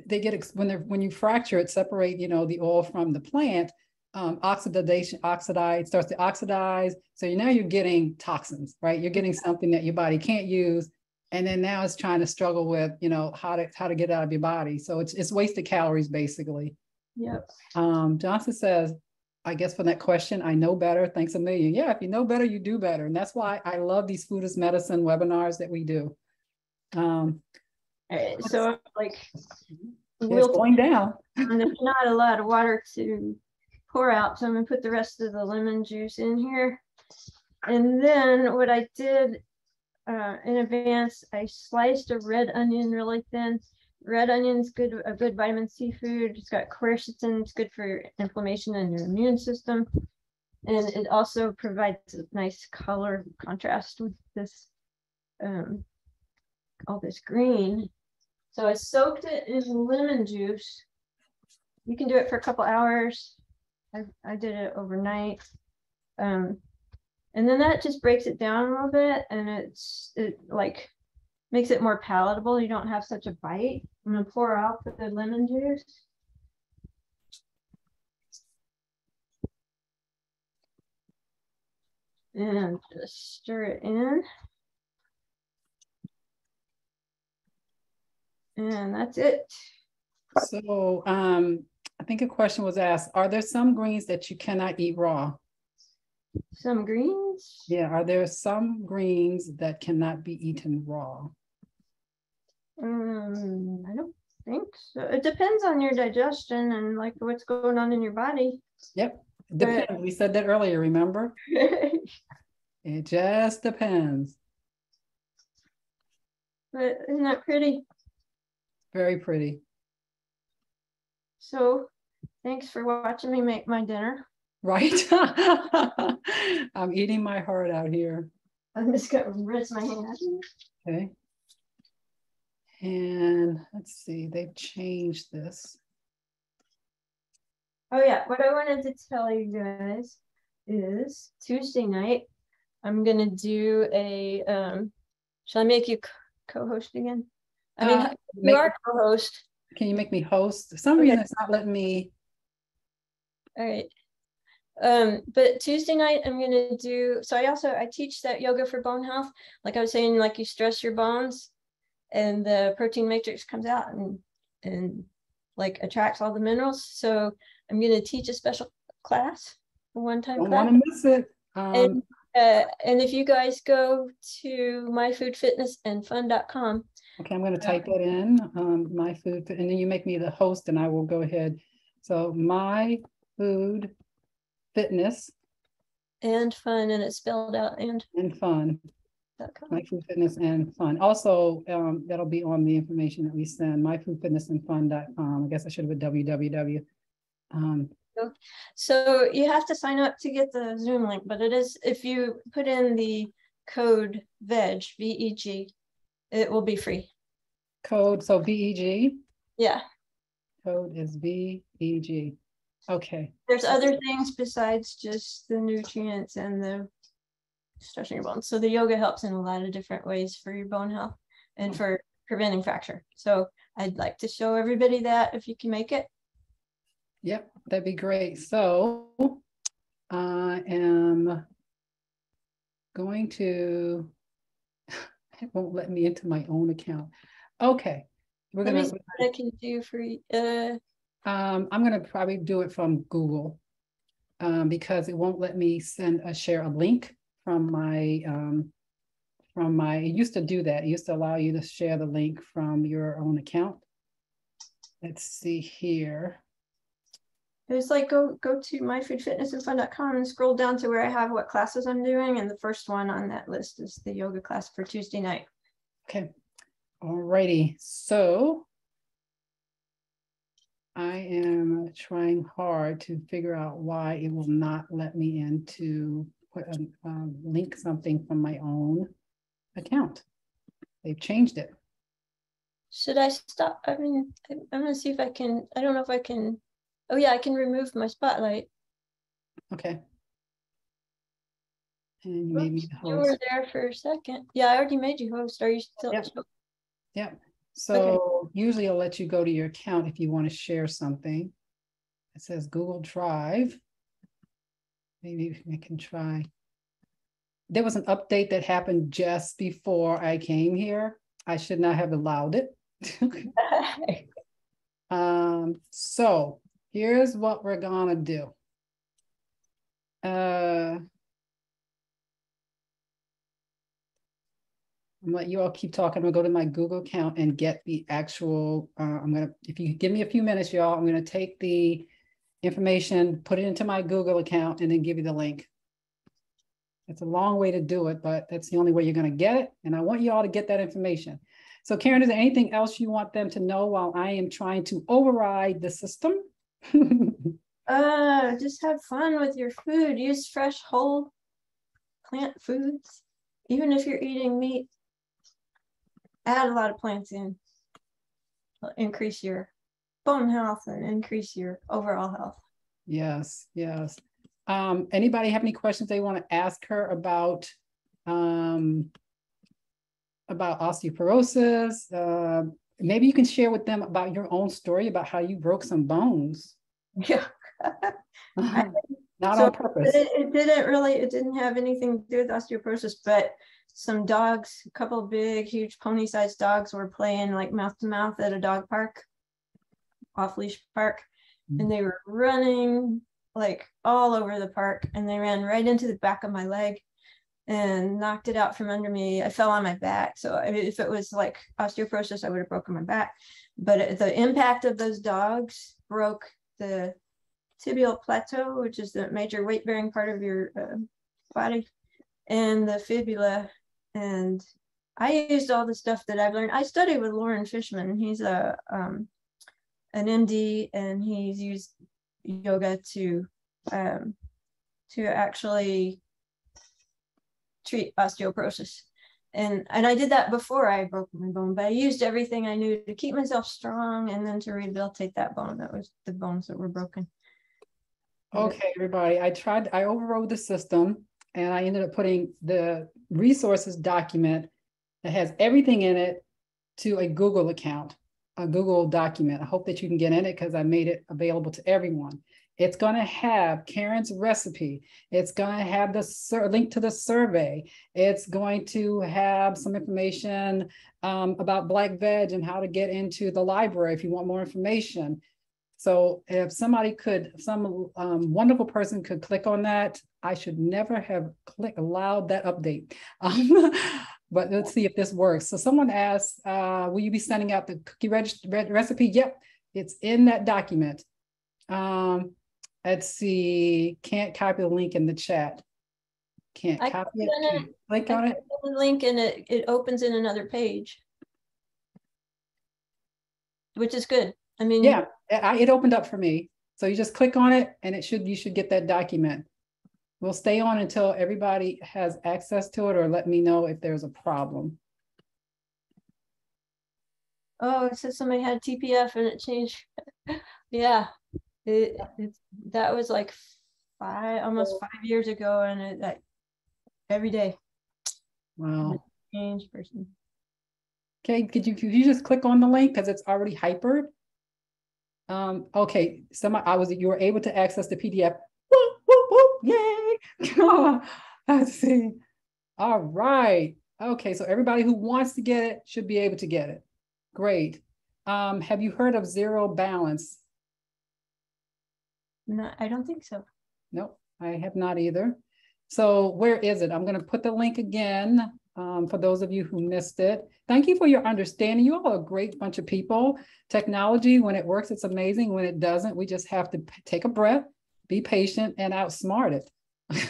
they get when they're when you fracture it, separate you know the oil from the plant. Um, oxidation, oxidize, starts to oxidize. So you now you're getting toxins, right? You're getting something that your body can't use, and then now it's trying to struggle with you know how to how to get out of your body. So it's it's wasted calories basically.
Yep.
Um, Johnson says, I guess for that question, I know better. Thanks a million. Yeah, if you know better, you do better. And that's why I love these food as medicine webinars that we do. Um,
so like
it's
we'll
going down.
and there's not a lot of water to pour out, so I'm gonna put the rest of the lemon juice in here. And then what I did uh, in advance, I sliced a red onion really thin. Red onion's good, a good vitamin C food. It's got quercetin, it's good for inflammation in your immune system. And it also provides a nice color contrast with this, um, all this green. So I soaked it in lemon juice. You can do it for a couple hours. I, I did it overnight. Um, and then that just breaks it down a little bit and it's, it like makes it more palatable. You don't have such a bite. I'm gonna pour out the lemon juice. And just stir it in. And that's it.
So um, I think a question was asked, are there some greens that you cannot eat raw?
Some greens.
Yeah, are there some greens that cannot be eaten raw?
Um, I don't think so. It depends on your digestion and like what's going on in your body.
Yep, depends. We said that earlier, remember? It just depends.
But isn't that pretty?
Very pretty.
So thanks for watching me make my dinner.
Right? I'm eating my heart out here.
I'm just gonna rinse my hands.
Okay. And let's see, they've changed this.
Oh yeah, what I wanted to tell you guys is Tuesday night, I'm gonna do a, um, shall I make you co- co-host again? I mean,
Uh,
you are co-host.
Can you make me host? For some
Okay.
reason it's not letting me.
All right. Um, but Tuesday night I'm gonna do, so I also, I teach that yoga for bone health. Like I was saying, like you stress your bones and the protein matrix comes out and, and like attracts all the minerals. So I'm gonna teach a special class, a one-time
Don't
class.
want to miss it. Um,
And, uh, and if you guys go to myfoodfitnessandfun.com,
okay, I'm going to type that in. Um, my food, and then you make me the host, and I will go ahead. So my food, fitness,
and fun, and it's spelled out and.
and fun. My food, fitness, and fun. Also, um, that'll be on the information that we send. Myfoodfitnessandfun.com. I guess I should have put www. Um,
So you have to sign up to get the Zoom link, but it is, if you put in the code VEG, V E G, it will be free.
code. So VEG.
Yeah,
Code is VEG. Okay.
there's other things besides just the nutrients and the stretching your bones. So the yoga helps in a lot of different ways for your bone health and for preventing fracture. So I'd like to show everybody that if you can make it.
Yep, that'd be great. So I am going to, it won't let me into my own account. Okay. We're
Let
gonna,
see what I can do for you. Uh,
um, I'm gonna probably do it from Google. Um, because it won't let me send a share a link from my um. From my, it used to do that. It used to allow you to share the link from your own account. Let's see here.
It's like go go to myfoodfitnessandfun.com and scroll down to where I have what classes I'm doing, and the first one on that list is the yoga class for Tuesday night.
Okay, alrighty, so. I am trying hard to figure out why it will not let me in to put a, um, link something from my own account. They've changed it.
Should I stop? I mean, I'm gonna see if I can. I don't know if I can. Oh yeah, I can remove my spotlight.
Okay. And you made me
Oops,
the
You were there for a second. Yeah, I already made you host. Are you still?
Yep. Yep. So usually I'll let you go to your account if you want to share something. It says Google Drive. Maybe I can try. There was an update that happened just before I came here. I should not have allowed it. Um, so here's what we're gonna do. Uh. I'm let you all keep talking. I'm gonna go to my Google account and get the actual, uh, I'm gonna, if you give me a few minutes, y'all, I'm gonna take the information, put it into my Google account and then give you the link. It's a long way to do it, but that's the only way you're gonna get it. And I want you all to get that information. So Karen, is there anything else you want them to know while I am trying to override the system?
uh, just have fun with your food. Use fresh, whole plant foods. Even if you're eating meat, add a lot of plants in. It'll increase your bone health and increase your overall health.
Yes, yes. Um, anybody have any questions they want to ask her about um, about osteoporosis. Uh, maybe you can share with them about your own story about how you broke some bones.
Yeah.
Not so on purpose.
It, it, didn't really, it didn't have anything to do with osteoporosis, but some dogs, a couple big, huge pony sized dogs were playing like mouth to mouth at a dog park, off leash park. Mm-hmm. And they were running like all over the park and they ran right into the back of my leg and knocked it out from under me. I fell on my back. So I mean, if it was like osteoporosis, I would have broken my back. But the impact of those dogs broke the tibial plateau, which is the major weight bearing part of your uh, body, and the fibula. And I used all the stuff that I've learned. I studied with Loren Fishman. He's a um, an MD, and he's used yoga to um, to actually treat osteoporosis. And, and I did that before I broke my bone, but I used everything I knew to keep myself strong and then to rehabilitate that bone. That was the bones that were broken.
Okay, everybody. I tried, I overrode the system and I ended up putting the resources document that has everything in it to a Google account, a Google document. I hope that you can get in it because I made it available to everyone. It's going to have Karen's recipe. It's going to have the link to the survey. It's going to have some information um, about Black Veg and how to get into the library if you want more information. So if somebody could, some um, wonderful person could click on that, I should never have click allowed that update. Um, but let's see if this works. So someone asked, uh, will you be sending out the cookie reg- recipe? Yep, it's in that document. Um, Let's see. Can't copy the link in the chat. Can't I copy it. it. Link on it.
link and it it opens in another page, which is good. I mean,
yeah, it opened up for me. So you just click on it, and it should you should get that document. We'll stay on until everybody has access to it, or let me know if there's a problem.
Oh, it says somebody had TPF and it changed. yeah, it, that was like five, almost five years ago, and it like every day.
Wow.
Change person.
Okay, could you could you just click on the link because it's already hypered? Um, okay, some I was you were able to access the PDF. Woo, woo, woo, yay! Let's see. All right. Okay, so everybody who wants to get it should be able to get it. Great. Um, have you heard of zero balance?
No, I don't think so.
Nope, I have not either. So where is it? I'm going to put the link again um, for those of you who missed it. Thank you for your understanding. You all are a great bunch of people. Technology, when it works, it's amazing. When it doesn't, we just have to take a breath, be patient, and outsmart it.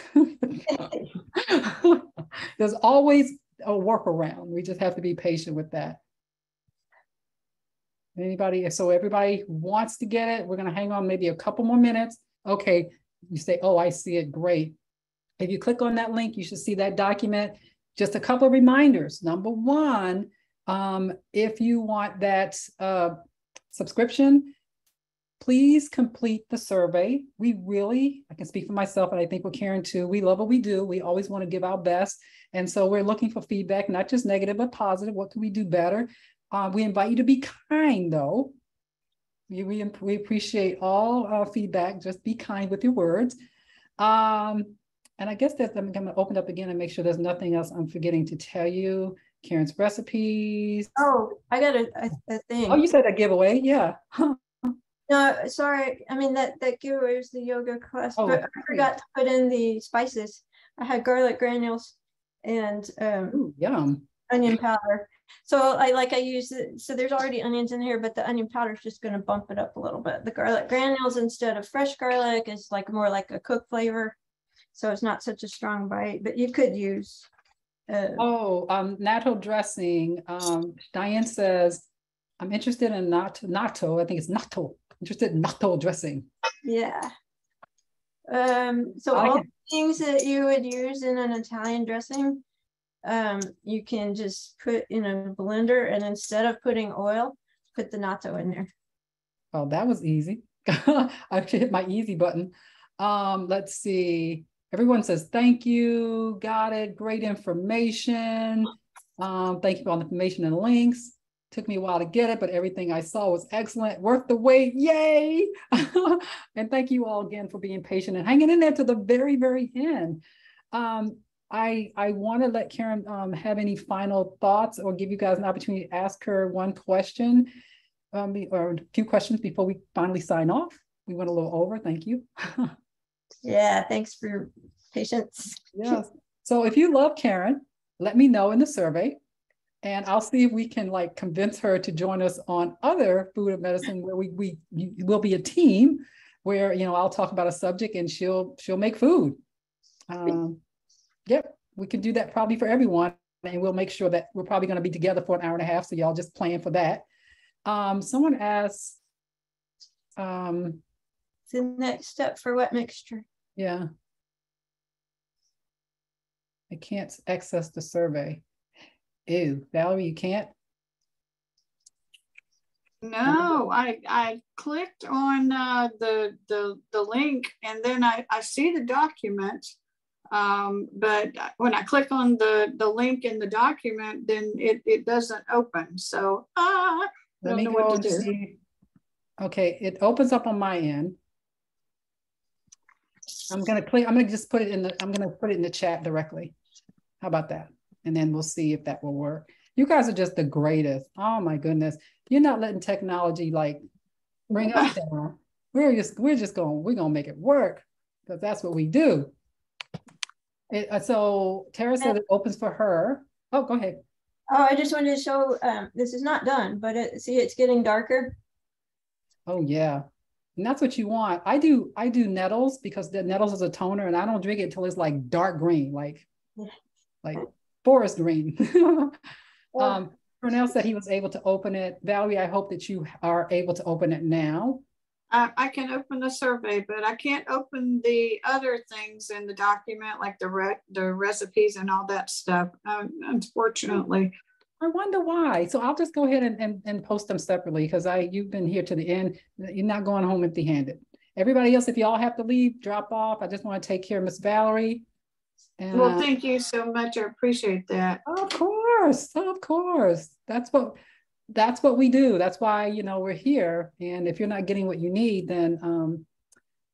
There's always a workaround. We just have to be patient with that. Anybody? So everybody wants to get it. We're going to hang on maybe a couple more minutes. Okay. You say, oh, I see it. Great. If you click on that link, you should see that document. Just a couple of reminders. Number one, um, if you want that uh, subscription, please complete the survey. We really, I can speak for myself, and I think with Karen too, we love what we do. We always want to give our best. And so we're looking for feedback, not just negative, but positive. What can we do better? Uh, we invite you to be kind, though. We, we, we appreciate all uh, feedback. Just be kind with your words. Um, and I guess that I'm going to open up again and make sure there's nothing else I'm forgetting to tell you. Karen's recipes.
Oh, I got a, a, a thing.
Oh, you said a giveaway? Yeah.
no, sorry. I mean, that, that giveaway was the yoga class, oh, but I forgot to put in the spices. I had garlic granules and um,
Ooh, yum
onion powder. So I like I use it. So there's already onions in here, but the onion powder is just going to bump it up a little bit. The garlic granules instead of fresh garlic is like more like a cook flavor. So it's not such a strong bite, but you could use.
Uh, oh, um, natto dressing. Um, Diane says, I'm interested in natto, natto. I think it's natto. Interested in natto dressing.
Yeah. Um, so all things that you would use in an Italian dressing, um, you can just put in a blender and instead of putting oil, put the natto in there.
Oh, that was easy. I actually hit my easy button. Um, let's see. Everyone says thank you. Got it. Great information. Um, thank you for all the information and links. Took me a while to get it, but everything I saw was excellent. Worth the wait. Yay. and thank you all again for being patient and hanging in there to the very, very end. Um, I I want to let Karen um, have any final thoughts or give you guys an opportunity to ask her one question um, or a few questions before we finally sign off. We went a little over. Thank you.
yeah, thanks for your patience.
Yes. So if you love Karen, let me know in the survey. And I'll see if we can like convince her to join us on other food and medicine where we we will be a team where you know I'll talk about a subject and she'll she'll make food. Um, Yep, we can do that probably for everyone. And we'll make sure that we're probably going to be together for an hour and a half. So y'all just plan for that. Um, someone asked, um,
the next step for wet mixture.
Yeah. I can't access the survey. Ew, Valerie, you can't?
No, I I clicked on uh, the the the link and then I I see the document um, but when I click on the, the link in the document, then it, it doesn't open. So ah,
let me go and see. Okay, it opens up on my end. I'm gonna click, I'm gonna just put it in the, I'm gonna put it in the chat directly. How about that? And then we'll see if that will work. You guys are just the greatest. Oh my goodness. You're not letting technology like bring us down. We're just, we're just going, we're gonna make it work because that's what we do. It, uh, so Tara said it opens for her. Oh, go ahead.
Oh, I just wanted to show, um, this is not done, but it, see, it's getting darker.
Oh yeah. And that's what you want. I do, I do nettles because the nettles is a toner and I don't drink it until it's like dark green, like, like forest green. um, Purnell said he was able to open it. Valerie, I hope that you are able to open it now.
I, I can open the survey, but I can't open the other things in the document, like the re- the recipes and all that stuff. Um, unfortunately.
I wonder why. So I'll just go ahead and, and, and post them separately because I you've been here to the end. You're not going home empty handed. Everybody else, if y'all have to leave, drop off. I just want to take care of Miss Valerie.
And, well, thank you so much. I appreciate that.
Of course, of course. That's what that's what we do. That's why, you know, we're here. And if you're not getting what you need, then um,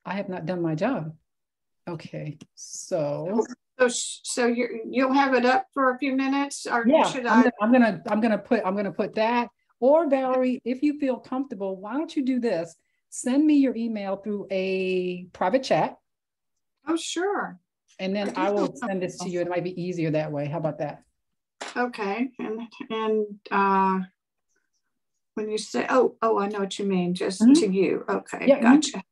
I have not done my job. Okay, so.
So, so you you'll have it up for a few minutes, or
yeah, should I? I'm gonna, I'm gonna put I'm gonna put that. Or Valerie, if you feel comfortable, why don't you do this? Send me your email through a private chat.
Oh, sure.
And then I, will send this to you. It might be easier that way. How about that?
Okay, and and uh, when you say, oh, oh, I know what you mean, just mm-hmm. to you. Okay, yeah, gotcha.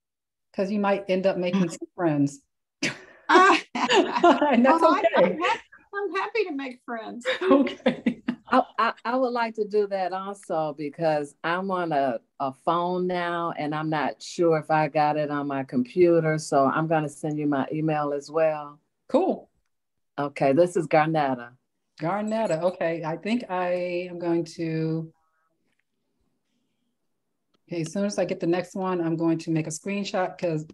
Because you might end up making some friends. Uh, and that's
oh, okay. I, I'm happy to make friends.
okay.
I, I, I, would like to do that also because I'm on a, a phone now and I'm not sure if I got it on my computer. So I'm going to send you my email as well.
Cool.
Okay, this is Garnetta.
Garnetta. Okay, I think I am going to Okay, as soon as I get the next one, I'm going to make a screenshot because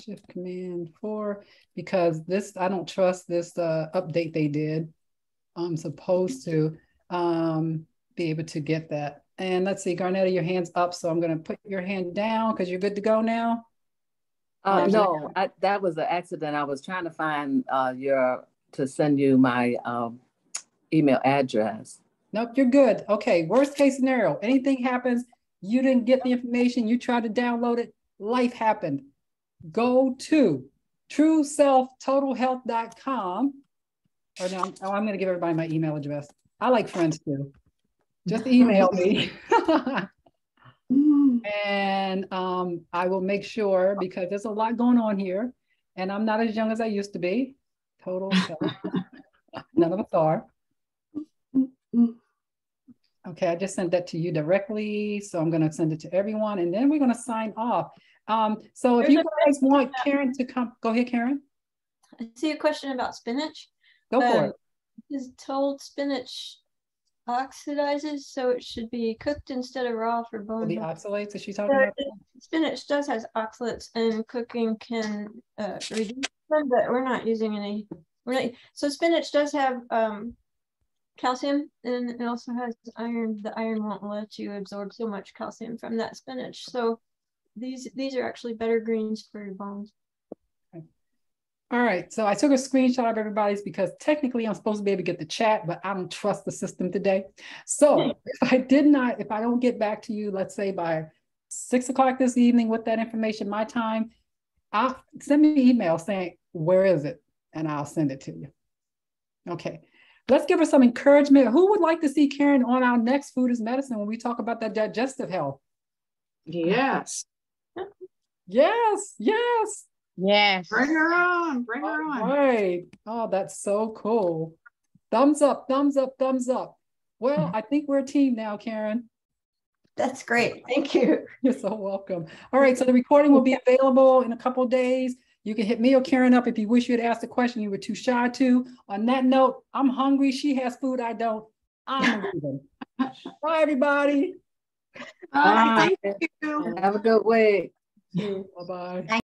shift command four, because this, I don't trust this uh, update they did. I'm supposed to um, be able to get that. And let's see, Garnetta, your hand's up. So I'm going to put your hand down because you're good to go now.
Uh, no, I, that was an accident. I was trying to find uh, your, to send you my um, email address.
Nope, you're good. Okay, worst case scenario, anything happens, you didn't get the information, you tried to download it, life happened. Go to trueselftotalhealth.com. Or no, oh, I'm going to give everybody my email address. I like friends too. Just email me. and um, I will make sure because there's a lot going on here. And I'm not as young as I used to be. Total. None of us are. Okay, I just sent that to you directly. So I'm going to send it to everyone and then we're going to sign off. Um, so if you guys want Karen to come, go ahead, Karen.
I see a question about spinach.
Go for um, it.
Is told spinach oxidizes, so it should be cooked instead of raw for bone.
the oxalates is she talking about?
Spinach does has oxalates, and cooking can uh, reduce them, but we're not using any. We're not. So spinach does have um, calcium, and it also has iron. The iron won't let you absorb so much calcium from that spinach. So these these are actually better greens for your bones.
All right, so I took a screenshot of everybody's because technically I'm supposed to be able to get the chat, but I don't trust the system today. So hmm. if I did not, if I don't get back to you, let's say by six o'clock this evening with that information, my time, I'll send me an email saying, where is it? And I'll send it to you. Okay, let's give her some encouragement. Who would like to see Karen on our next Food is Medicine when we talk about that digestive health?
Yes.
Yes, yes.
Yes.
Bring her on. Bring her on.
Right. Oh, that's so cool. Thumbs up, thumbs up, thumbs up. Well, I think we're a team now, Karen.
That's great. Thank you.
You're so welcome. All right. So the recording will be available in a couple days. You can hit me or Karen up if you wish you had asked a question you were too shy to. On that note, I'm hungry. She has food I don't. I'm leaving. Bye, everybody.
Bye. Thank you.
Have a good week.
Bye bye.